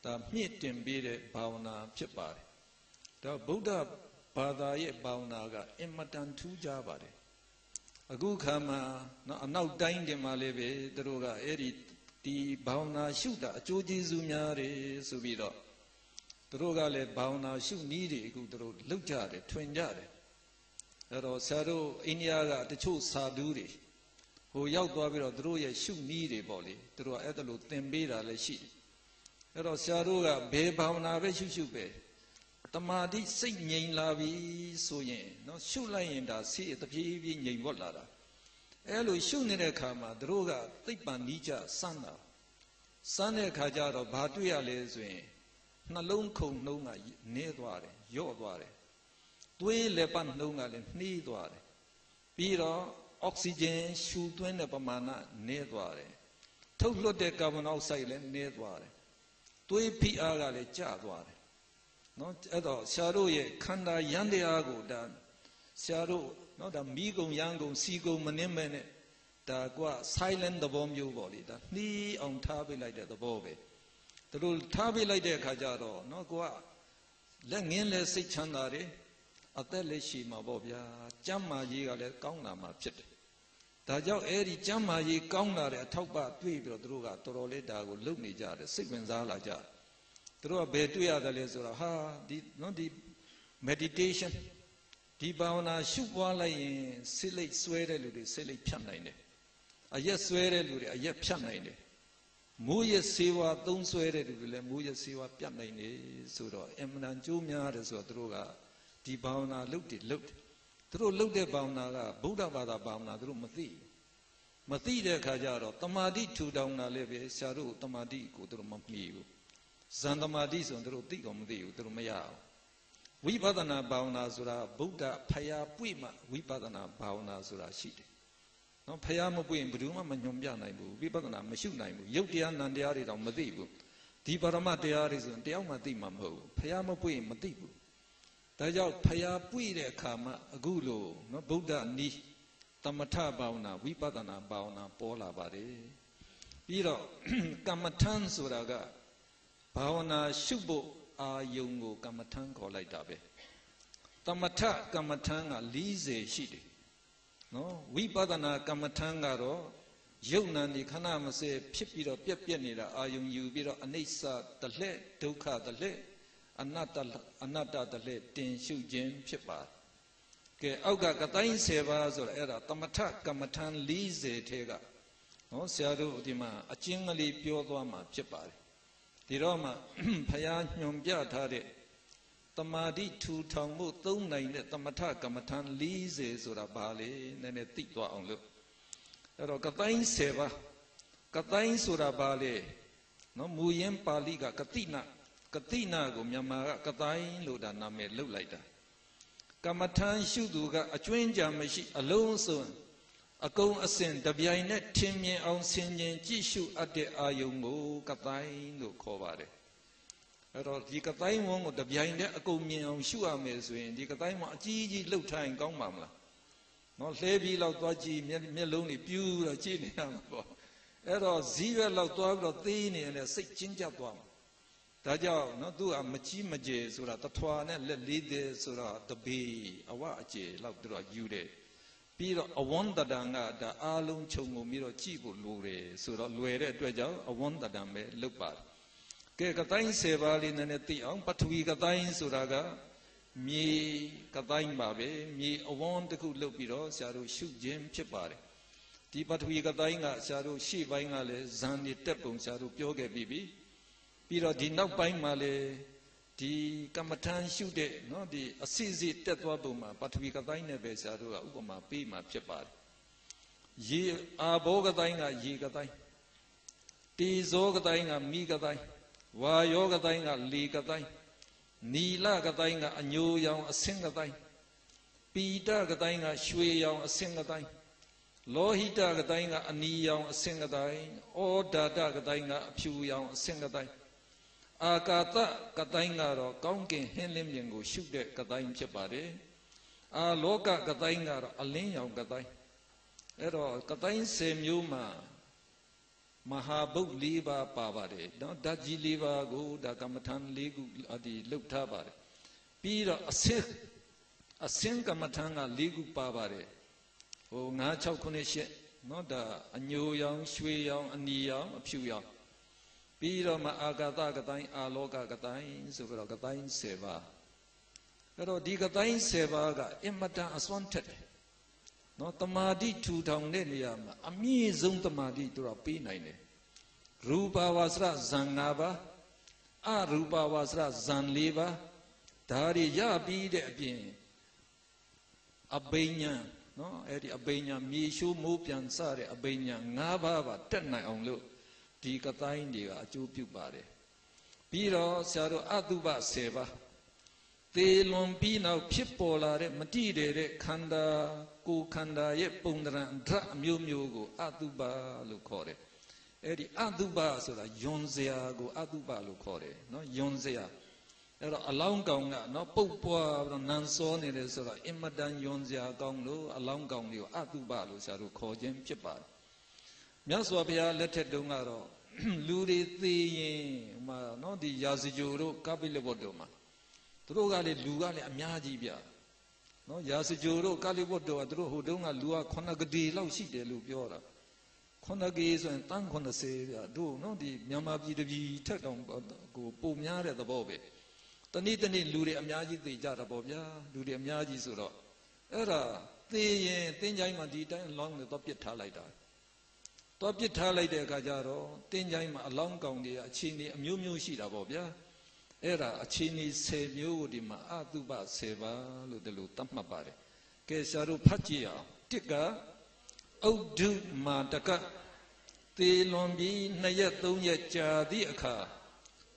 ဒါမြင့်တင်ပေးတဲ့ဘာဝနာဖြစ်ပါတယ်ဒါဗုဒ္ဓဘာသာရဲ့ဘာဝနာကအင်မတန်ထူးခြားပါတယ် အခုခါမှာနော်အနောက်တိုင်းတင်မှာလည်းပဲသူတို့ကအဲ့ဒီဒီဘာဝနာရှုတာအကျိုးကျေးဇူးများတယ်ဆိုပြီးတော့သူတို့ကလည်းဘာဝနာရှုနည်းတွေအခုသူတို့လောက်ကြတယ်ထွင်ကြတယ်အဲ့တော့ဆရာတို့အိန္ဒိယကတချို့စာဓုတွေဟိုရောက်သွားပြီးတော့သူတို့ရဲ့ရှုနည်းတွေပေါ့လေသူတို့ကအဲ့ဒါလိုသင်ပေးတာလည်းရှိတယ်အဲ့တော့ဆရာတို့ကဘယ်ဘာဝနာပဲရှုရှုပဲ တမာတိစိတ်ငြိမ်လာပြီဆိုရင်နော်ရှုလိုက်ရင်ဒါစိတ်တပြေးပြေးငြိမ်ဝတ်လာတာအဲ့လိုရှုနေတဲ့အခါမှာသူတို့ကသိပ္ပံနီးကြစမ်းတာစမ်းတဲ့အခါကျတော့ဘာတွေ့ရလဲဆိုရင်နှလုံးခုန်နှုံးကနည်းသွားတယ်ယော့သွားတယ်သွေးလက်ပတ်နှုံးကလည်းနှီးသွားတယ်ပြီးတော့အောက်ဆီဂျင်ရှူသွင်းတဲ့ပမာဏနည်းသွားတယ်ထုတ်လွှတ်တဲ့ကာဗွန်အောက်ဆိုက်လည်းနည်းသွားတယ်သွေးဖိအားကလည်းကျသွားတယ် နော်အဲ့တော့ဆရာတို့ရဲ့ခန္ဓာယန္တရားကိုဒါဆရာတို့နော်ဒါမိကုံရန်ကုံစီကုံမနှင်းမဲ့နဲ့ဒါက silent သဘောမျိုးပေါ့လေဒါနှီးအောင်ထားပေးလိုက်တဲ့သဘောပဲသူတို့ထားပေးလိုက်တဲ့အခါကျတော့နော်ကိုကလက်ငင်းလဲစိတ်ချမ်းသာတယ်အသက်လည်းရှိမှာပေါ့ဗျာကျမ်းမာရေးကလည်းကောင်းလာမှာဖြစ်တယ်ဒါကြောင့်အဲ့ဒီကျမ်းမာရေးကောင်းလာတဲ့အထောက်ပတွေ့ပြီးတော့သူတို့ကတော်တော်လေးဒါကိုလုပ်နေကြတယ်စိတ်ဝင်စားလာကြတယ်သူ တို့ကဘယ်တွေ့ရတယ်လဲဆိုတော့ဟာဒီနော်ဒီ meditation ဒီဘာဝနာရှုပွားလိုက်ရင်စိတ်လိတ်ဆွဲတဲ့လူတွေစိတ်လိတ်ဖြတ်နိုင်တယ်အရက်ဆွဲတဲ့လူတွေအရက်ဖြတ်နိုင်တယ်မိုးရစေဝါသုံးဆွဲတဲ့လူတွေလည်းမိုးရစေဝါပြတ်နိုင်တယ်ဆိုတော့အမှန်တန်ကြိုးများတယ်ဆိုတော့သူတို့ကဒီဘာဝနာလုပ်တယ်လုပ်တယ်သူတို့လုပ်တဲ့ဘာဝနာကဗုဒ္ဓဘာသာဘာဝနာသူတို့မသိမသိတဲ့အခါကျတော့တမာတိထူထောင်တာလည်းပဲဆရာတို့တမာတိကိုသူတို့မမှီဘူး ဇန်တမာတိဆိုရင်သူတို့သိကောမသိဘူးသူတို့မရဘူးဝဝိပဿနာဘာဝနာဆိုတာဗုဒ္ဓဖယားပွင့်မှဝိပဿနာဘာဝနာဆိုတာရှိတယ်နော်ဖယားမပွင့်ဘယ်သူမှမညွန်ပြနိုင်ဘူးဝိပဿနာမရှုနိုင်ဘူးယုတ်တရားနံတရားတွေတော့မသိဘူးဒီပရမတရားတွေဆိုရင်တယောက်မှသိမှာမဟုတ်ဘူးဖယားမပွင့်မသိဘူးဒါကြောင့်ဖယားပွင့်တဲ့အခါမှာအခုလို့နော်ဗုဒ္ဓနီးတမထဘာဝနာဝိပဿနာဘာဝနာပေါ်လာပါတယ်ပြီးတော့ကမ္မထမ်းဆိုတာက ဘာဝနာရှုဖို့အာယုံကို ကမ္မထမ်းခေါ်လိုက်တာပဲတမထကမ္မထမ်းက40ရှိတယ်နော်ဝိပဿနာကမ္မထမ်းကတော့ယုတ်နံဒီခဏမစဲဖြစ်ပြီးတော့ပြက်ပြက်နေတာအာယုံယူပြီးတော့အနိစ္စတလှဲ့ဒုက္ခတလှဲ့အနတ္တအနတ္တတလှဲ့တင်ရှုခြင်းဖြစ်ပါတယ်ကဲအောက်ကကတိုင်း10ပါးဆိုတော့အဲ့ဒါတမထကမ္မထမ်း40ထဲကနော်ဆရာတို့ဒီမှာအကျဉ်းကလေးပြောသွားမှာဖြစ်ပါတယ် ဒီတော့မှဖယားညွန်ပြထားတဲ့တမာတိထူထောင်မှုသုံးနိုင်တဲ့တမထကမ္မထံ40ဆိုတာဘာလဲနည်းနည်းသိသွားအောင်လို့အဲ့တော့ကတိုင်း10ပါးကတိုင်းဆိုတာဘာလဲနော်မူရင်းပါဠိကကတိနာကတိနာကိုမြန်မာကကတိုင်းလို့ဒါနာမည်လုပ်လိုက်တာကမ္မထံရှုသူကအကျွင်းကြံမရှိ အလုံးစုံ အကုန်အစင်တပြိုင်နဲ့ထင်မြင်အောင်ဆင်ခြင်ကြည့်ရှုအပ်တဲ့အာယုံကိုကတိုင်းလို့ခေါ်ပါတယ်အဲ့တော့ဒီကတိုင်းဝန်းကိုတပြိုင်နဲ့အကုန်မြင်အောင်ရှုရမယ်ဆိုရင်ဒီကတိုင်းမှာအကြီးကြီးလှုပ်ထိုင်ကောင်းပါမလားနော်လှဲပြီးတော့သွားကြည့်မျက်လုံးတွေပြူးတော့ကြည့်နေရမှာပေါ့အဲ့တော့ဇီးရွက်လောက်သွားပြီးတော့သေးနေရင်စိတ်ကျဉ်းကျပ်သွားမှာဒါကြောင့်နော်သူကမကြီးမကျယ်ဆိုတာတထွာနဲ့လက်လေးသေးဆိုတာတပေအဝအကျယ်လောက်သူကယူတယ် ပြီးတော့အဝန္တတံကဒါအားလုံးခြုံငုံပြီးတော့ကြည့်ဖို့လိုတယ်ဆိုတော့လွယ်တဲ့အတွက်ကြောင့်အဝန္တတံပဲလုပ်ပါတယ်ကဲကတိုင်း၁၀ပါးလေးနည်းနည်းသိအောင်ပထဝီကတိုင်းဆိုတာကမြေကတိုင်းပါပဲမြေအဝန်းတစ်ခုလုပ်ပြီးတော့ဆရာတို့ရှုခြင်းဖြစ်ပါတယ်ဒီပထဝီကတိုင်းကဆရာတို့ရှေ့ပိုင်းကလည်းဇန်နေတက်ပုံဆရာတို့ပြောခဲ့ပြီးပြီပြီးတော့ဒီနောက်ပိုင်းမှာလည်း ဒီကမ္မထန်ရှုတဲ့နော်ဒီအစီအစီတက်သွားပုံမှာပထဝီကတိုင်းနဲ့ပဲဆရာတို့ကဥပမာပေးမှာဖြစ်ပါတယ်ရေအာဘောကတိုင်းကရေကတိုင်းတေဇောကတိုင်းကမိကတိုင်းဝါယောကတိုင်းကလေကတိုင်းနီလကတိုင်းကအညိုရောင်အဆင်းကတိုင်းပီတကတိုင်းကရွှေရောင်အဆင်းကတိုင်းလောဟိတကတိုင်းကအနီရောင်အဆင်းကတိုင်းဩဒါတကတိုင်းကအဖြူရောင်အဆင်းကတိုင်း အာကာသကတိုင်းကတော့ကောင်းကင်ဟင်းလင်းမြင်ကို ရှုတဲ့ကတိုင်းဖြစ်ပါတယ်အာလောကကတိုင်းကတော့အလင်းရောင်ကတိုင်းအဲ့တော့ကတိုင်း10မျိုးမှာမဟာဗုဒ္ဓ၄ပါးပါပါတယ်နော်ဓာတ်ကြီး၄ပါးကိုဒါကမ္မထံ၄ခုဒီလှုပ်ထားပါတယ်ပြီးတော့အစင်းအစင်းကမ္မထံက၄ခုပါပါတယ်ဟို9 6 9 8နော်ဒါအညိုရောင်ရွှေရောင်အနီရောင်အဖြူရောင် ပြီးတော့မှအာဂတကတိုင်းအာလောကကတိုင်းဆိုပြီးတော့ကတိုင်း10ပါးအဲ့တော့ဒီကတိုင်း10ပါးကအင်မတန်အစွမ်းထက်တယ်နော်တမာတိထူထောင်တဲ့နေရာမှာအမြင့်ဆုံးတမာတိသူကပေးနိုင်တယ်ရူပဝါစရဇံ၅ပါးအရူပဝါစရဇံ၄ပါးဒါတွေရပြီးတဲ့အပြင်အဘိညာနော်အဲ့ဒီအဘိညာမြေရှိုးမိုးပြန်စတဲ့အဘိညာ၅ပါးပါတက်နိုင်အောင်လို့ ဒီကတိုင်းတွေကအကျိုးပြုပါတယ်ပြီးတော့ဆရာတို့အတုပ10ပါးသေလွန်ပြီးနောက်ဖြစ်ပေါ်လာတဲ့မတိတယ်တဲ့ခန္ဓာကိုယ်ခန္ဓာရဲ့ပုံတရံဓာတ်အမျိုးမျိုးကိုအတုပလို့ခေါ်တယ်အဲ့ဒီအတုပဆိုတာယွန်စရာကိုအတုပလို့ခေါ်တယ်နော်ယွန်စရာအဲ့တော့အလောင်းကောင်ကနော်ပုတ်ပွားပြီးတော့နန်စောနေတယ်ဆိုတော့အင်မတန်ယွန်စရာကောင်းလို့အလောင်းကောင်တွေကိုအတုပလို့ဆရာတို့ခေါ်ခြင်းဖြစ်ပါတယ် မြတ်စွာဘုရားလက်ထက်တုန်းကတော့လူတွေသေရင်ဟိုမှာနော်ဒီရာဇဂျိုတို့ကပိလဘတ်တို့မှာသူတို့ကလေလူကလေအများကြီးဗျနော်ရာဇဂျိုတို့ကလိဘတ်တို့ကသူတို့ဟိုတုန်းကလူက9ကတိလောက်ရှိတယ်လို့ပြောတာ9ကတိဆိုရင်တန်း90ဗျတို့နော်ဒီမြန်မာပြည်တပြည်ထက်တောင်ကိုပုံများတဲ့သဘောပဲတနေ့တနေ့လူတွေအများကြီးသေကြတာပေါ့ဗျာလူတွေအများကြီးဆိုတော့အဲ့ဒါသေရင်တင်းကြိုင်းမှာဒီတိုင်းလောင်းနေတော့ပြစ်ထားလိုက်တာ တော့ပြစ်ထားလိုက်တဲ့အခါကျတော့တင်းကြိုင်းမှာအလောင်းကောင်တွေအချင်းတွေအမျိုးမျိုးရှိတာပေါ့ဗျာအဲ့ဒါအချင်းကြီး10မျိုးကိုဒီမှာအတုပ10ပါလို့ဒီလိုသတ်မှတ်ပါတယ်ကဲဆရာတို့ဖတ်ကြည့်အောင်တစ်ကဥဒ္ဓမာတကသေလွန်ပြီး2ရက်3ရက်ကြာသည့်အခါ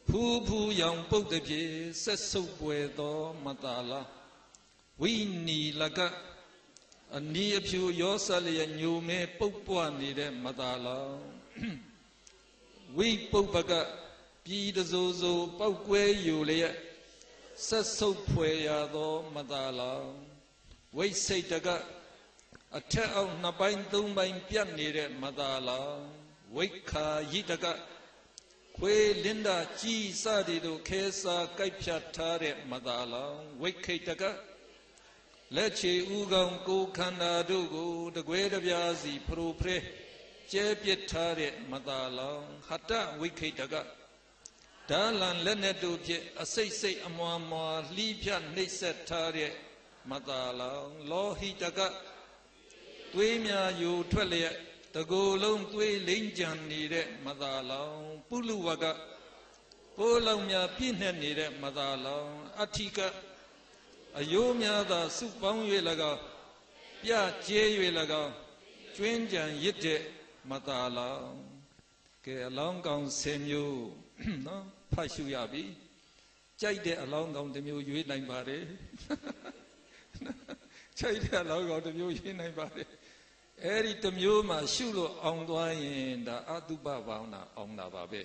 ဘဖူးဖူးရောင်ပုတ်တစ်ပြေဆက်ဆုပ်ပွေသောမတာလာဝိနီလက အနီးအဖြူရောဆက်လျက်ညိုမဲပုတ်ပွားနေတဲ့မတာလာဝိပုပ္ပကပြည်တစိုးစိုးပောက်ကွဲယူလျက်ဆက်ဆုပ်ဖွယ်ရသောမတာလာဝိစိတ်တကအထက်အောက်နှစ်ပိုင်းသုံးပိုင်းပြတ်နေတဲ့မသာလာဝိခာယိတကခွေလင်းတာကြီးစသည်တို့ခဲစားကြိုက်ဖြတ်ထားတဲ့မသာလာဝိခိတက လက်ချေဥကောင်ကိုခန္ဓာတို့ကိုတကွဲတပြားစီဖရိုဖရဲကျဲပစ်ထားတဲ့မသာလောင်ဟတဝိခိတကဒါလန်လက်နဲ့တို့ဖြင့်အစိတ်စိတ်အမွာမွာလှီးဖြတ်နှိပ်စက်ထားတဲ့မသာလောင်လောဟိတကသွေးများယူထွက်လျက်တကူလုံးသွေးလိမ့်ကြံနေတဲ့မသာလောင်ပုလူဝကပိုးလောင်များပြည့်နှက်နေတဲ့မသာလောင်အဋ္ဌိက အယိုးများသာစုပေါင်း၍၎င်းပြကျဲ၍၎င်းကျွင်းကြံရစ်တဲ့မသာလောင်ကဲအလောင်းကောင်10မျိုးနော်ဖတ်ရှုရပြီကြိုက်တဲ့အလောင်းကောင်တစ်မျိုးရွေးနိုင်ပါတယ်ကြိုက်တဲ့အလောင်းကောင်တစ်မျိုးရွေးနိုင်ပါတယ်အဲ့ဒီတစ်မျိုးမှရှုလို့အောင်သွားရင်ဒါအတုပဘာဝနာအောင်တာပါပဲ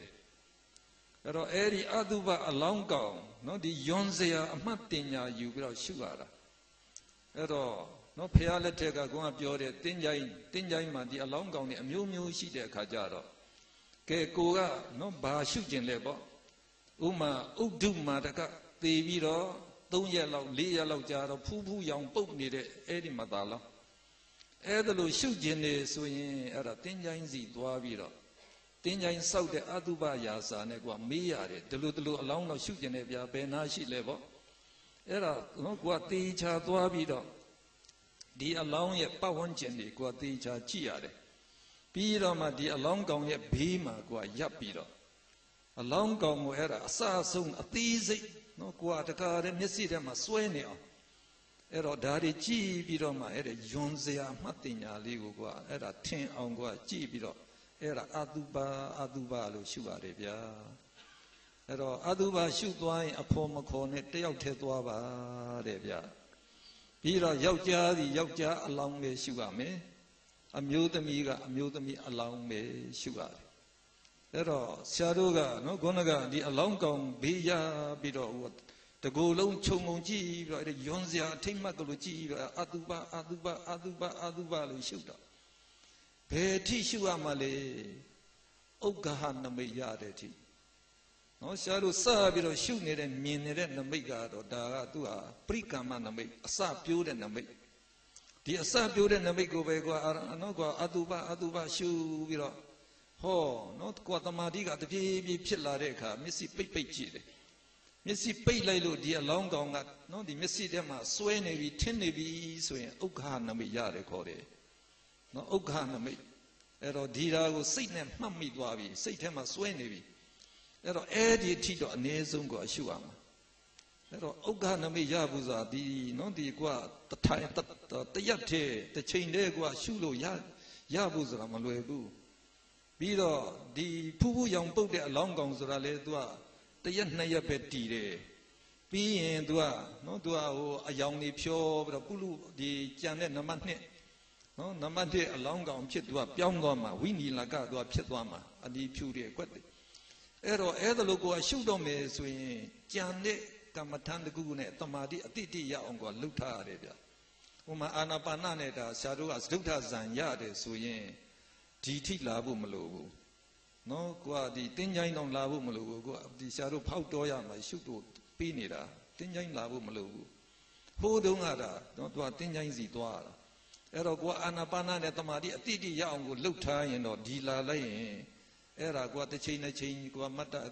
အဲ့တော့အဲ့ဒီအတုပအလောင်းကောင်နော်ဒီယွန်စရာအမှတ်တင်ညာယူပြီးတော့ရှုရတာအဲ့တော့နော်ဖះလက်ထက်ကကိုကပြောတဲ့တင်းကြိုင်းတင်းကြိုင်းမှာဒီအလောင်းကောင်တွေအမျိုးမျိုးရှိတဲ့အခါကျတော့ကဲကိုကနော်ဘာရှုကျင်လဲပေါ့ဥမာဥဒုမာတကသေပြီးတော့၃ရက်လောက်၄ရက်လောက်ကြာတော့ဖူးဖူးရောင်ပုတ်နေတဲ့အဲ့ဒီမှာသာလောက်အဲ့ဒါလို့ရှုကျင်နေဆိုရင်အဲ့ဒါတင်းကြိုင်းစီသွားပြီးတော့ တင်းကြိုင်းစောက်တဲ့အတုပယာစာနဲ့ကွာမေးရတယ်ဒီလိုဒီလိုအလောင်းတော့ရှုကျင်နေဗျာဘယ်နာရှိလဲပေါ့အဲ့ဒါနော်ကွာတေချာသွားပြီးတော့ဒီအလောင်းရဲ့ပတ်ဝန်းကျင်တွေကွာတေချာကြည့်ရတယ်ပြီးတော့မှဒီအလောင်းကောင်ရဲ့ဘေးမှာကွာရပ်ပြီးတော့အလောင်းကောင်ကိုအဲ့ဒါအစအဆုံးအသေးစိတ်နော်ကွာတကားတဲ့မျက်စိထဲမှာစွဲနေအောင်အဲ့တော့ဒါတွေကြည့်ပြီးတော့မှအဲ့ဒါယွန်စရာမှတ်တင်ညာလေးကိုကွာအဲ့ဒါထင်အောင်ကွာကြည့်ပြီးတော့ အဲ့ဒါအတုပါအတုပါလို့ရှုပါတယ်ဗျာအဲ့တော့အတုပါရှုသွားရင် အဖော်မခေါ်နဲ့တယောက်တည်းသွားပါတဲ့ဗျာပြီးတော့ယောက်ျားစီယောက်ျားအလောင်းပဲရှုရမယ်အမျိုးသမီးကအမျိုးသမီးအလောင်းပဲရှုရတယ်အဲ့တော့ဆရာတို့ကနော်ခေါင်းကဒီအလောင်းကောင်ဘေးရပြီးတော့ဟိုတကူလုံးခြုံငုံကြည့်ပြီးတော့အဲ့ဒီယွန်စရာအထိတ်မှတ်ကလေးကြည့်ပြီးတော့အတုပအတုပအတုပအတုပလို့ရှုတော့ ဘယ်ထိရှုရမှာလဲဥက္ကဟနမိတ်ရတဲ့အထိနော်ဆရာတို့စပြီးတော့ရှုနေတဲ့မြင်နေတဲ့နမိတ်ကတော့ဒါကသူ့ဟာပရိကမ္မနမိတ်အစပြိုးတဲ့နမိတ်ဒီအစပြိုးတဲ့နမိတ်ကိုပဲကွာနော်ကွာအတုပအတုပရှုပြီးတော့ဟောနော်ကွာတမာတိကတပြေးပြေးဖြစ်လာတဲ့အခါမျက်စိပိတ်ပိတ်ကြည့်တယ်မျက်စိပိတ်လိုက်လို့ဒီအလောင်းကောင်ကနော်ဒီမျက်စိထဲမှာစွဲနေပြီထင်းနေပြီဆိုရင်ဥက္ခာနမိတ်ရတယ်ခေါ်တယ် နော်ဥက္ခာနမိတ်အဲ့တော့ဒီဓာကိုစိတ်နဲ့မှတ်မိသွားပြီစိတ်ထဲမှာစွဲနေပြီအဲ့တော့အဲ့ဒီအထိတော့အနည်းဆုံးကိုအရှုရမှာအဲ့တော့ဥက္ခာနမိတ်ရဘူးဆိုတာဒီနော်ဒီကွာတထိုင်တရက်တည်းတစ်ချိန်တည်းကွာရှုလို့ရရဘူးဆိုတာမလွယ်ဘူးပြီးတော့ဒီဖူးဖူးရောင်ပုတ်တဲ့အလောင်းကောင်ဆိုတာလေသူကတရက်နှစ်ရက်ပဲတည်တယ်ပြီးရင် तू ကနော် तू ကဟိုအယောင်နေဖြောပြီးတော့ပုလူဒီကြံတဲ့နံပါတ်2 နော်နံပါတ်1အလောင်းကောင်ဖြစ် तू ကပြောင်းသွားမှာဝိနီလက तू ကဖြစ်သွားမှာအဒီဖြူတွေအကွက်တွေအဲ့တော့အဲ့ဒါလို့ကိုကရှုတော့မယ်ဆိုရင်ကြံတဲ့ကမ္မထန်တကူနဲ့တမာတိအတိတိရအောင်ကိုလှုပ်ထားရတယ်ဗျဟိုမှာအာနာပါနနဲ့ဒါဆရာတို့ကသဒုဋ္ဌဇံရတယ်ဆိုရင်ဒီထိလာဖို့မလိုဘူးနော်ကိုကဒီတင်းချိုင်းတော့လာဖို့မလိုဘူးကိုကဒီဆရာတို့ဖောက်တော်ရမှာရှုတို့ပြီးနေတာတင်းချိုင်းလာဖို့မလိုဘူးဟိုးတုန်းကဒါနော်သူကတင်းချိုင်းစီသွားတာ အဲ့တော့ကိုကအာနာပါနာနဲ့တမာတိအတိတိရအောင်ကိုလှုပ်ထားရင်တော့ဒီလာလိုက်ရင်အဲ့ဒါကိုကတစ်ချိန်တစ်ချိန်ကိုကမတ်တဘယ်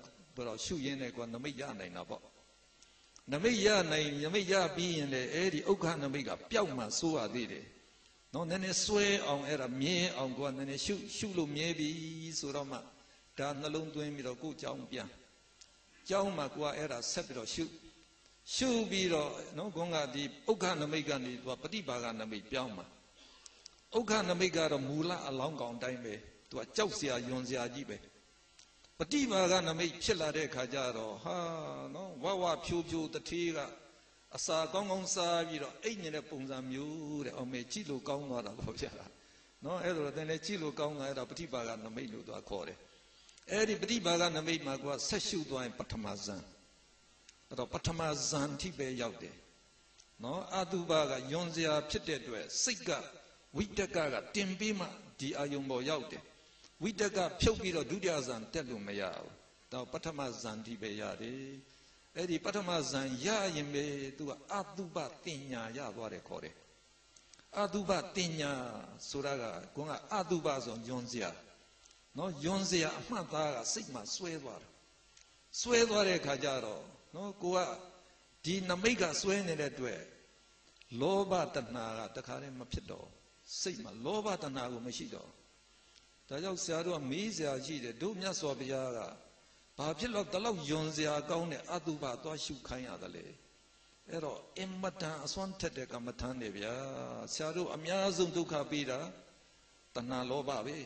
တော့ရှုရင်းနဲ့ကိုကနမိတ်ရနိုင်တာပေါ့နမိတ်ရနိုင်နမိတ်ရပြီးရင်လေအဲ့ဒီဥက္ခနမိတ်ကပျောက်မှစိုးရသေးတယ်နော်နည်းနည်းဆွဲအောင်အဲ့ဒါမြဲအောင်ကိုကနည်းနည်းရှုရှုလို့မြဲပြီဆိုတော့မှဒါနှလုံးသွင်းပြီးတော့ကိုယ်ကြောင်းပြန်ကြောင်းမှာကိုကအဲ့ဒါဆက်ပြီးတော့ရှုရှုပြီးတော့နော်ခေါင်းကဒီဥက္ခနမိတ်ကနေသူကပฏิပါကနမိတ်ပြောင်းမှာ ဥက္ခနမိတ်ကတော့မူလအလောင်းကောင်တိုင်းပဲသူကကြောက်စရာယွန်စရာကြီးပဲ ပฏิပါကနမိတ်ဖြစ်လာတဲ့ခါကျတော့ဟာနော်ဝဝဖြိုးဖြိုးတထေးကအစာကောင်းကောင်းစားပြီးတော့အိတ်နေတဲ့ပုံစံမျိုးတဲ့အောင်မေကြည့်လို့ကောင်းသွားတာပေါ့ဗျာနော်အဲ့ဒါတော့တင်လေကြည့်လို့ကောင်းတာအဲ့ဒါပฏิပါကနမိတ်လို့သွားခေါ်တယ်အဲ့ဒီပฏิပါကနမိတ်မှာကဆက်ရှုသွားရင်ပထမဇန်အဲ့တော့ပထမဇန်ထိပဲရောက်တယ်နော်အတုပကယွန်စရာဖြစ်တဲ့အတွက်စိတ်က ဝိတက်ကကတင်ပြီးမှဒီအာယုံပေါ်ရောက်တယ်ဝိတက်ကဖြုတ်ပြီးတော့ဒုတိယဇန်တက်လို့မရဘူးတော့ပထမဇန်ထိပဲရတယ်အဲ့ဒီပထမဇန်ရရင်ပဲသူကအတုပတင်ညာရသွားတယ်ခေါ်တယ်အတုပတင်ညာဆိုတာကကိုကအတုပဆိုယွန်စရာနော်ယွန်စရာအမှတ်သားကစိတ်မှာစွဲသွားတယ်စွဲသွားတဲ့အခါကျတော့နော်ကိုကဒီနမိတ်ကစွဲနေတဲ့အတွက်လောဘတဏှာကတခါတည်းမဖြစ်တော့ စိတ်မှာလောဘတဏှာကိုမရှိတော့ဒါကြောင့်ဆရာတို့ကမေးစရာရှိတယ်တို့မြတ်စွာဘုရားကဘာဖြစ်လို့တလောက်ယွန်စရာကောင်းတဲ့အတုပသွားရှုခိုင်းရတယ်လေအဲ့တော့အမတန်အစွမ်းထက်တဲ့ကမ္မထမ်းနေဗျာဆရာတို့အများဆုံးဒုက္ခပေးတာတဏှာလောဘပဲ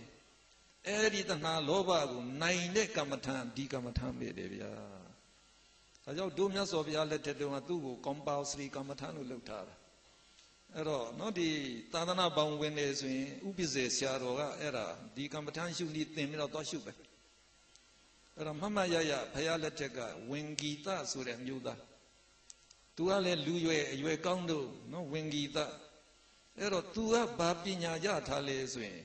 အဲ့ဒီတဏှာလောဘကိုနိုင်တဲ့ကမ္မထမ်းဒီကမ္မထမ်းပဲတယ်ဗျာဒါကြောင့်တို့မြတ်စွာဘုရားလက်ထက်တုန်းကသူ့ကို compulsory ကမ္မထမ်းလို့လုပ်ထားတာ အဲ့တော့နော်ဒီသာသနာပေါင်းဝင်နေဆိုရင်ဥပ္ပဇေဆရာတော်ကအဲ့ဒါဒီကမ္မထမ်းရှုနည်းသင်ပြီးတော့သွားရှုပဲအဲ့တော့မမရရဘုရားလက်ထက်ကဝင်ဂီတဆိုတဲ့မျိုးသားသူကလည်းလူရွယ်အရွယ်ကောင်းတို့နော်ဝင်ဂီတအဲ့တော့ तू ကဘာပညာရထားလဲဆိုရင်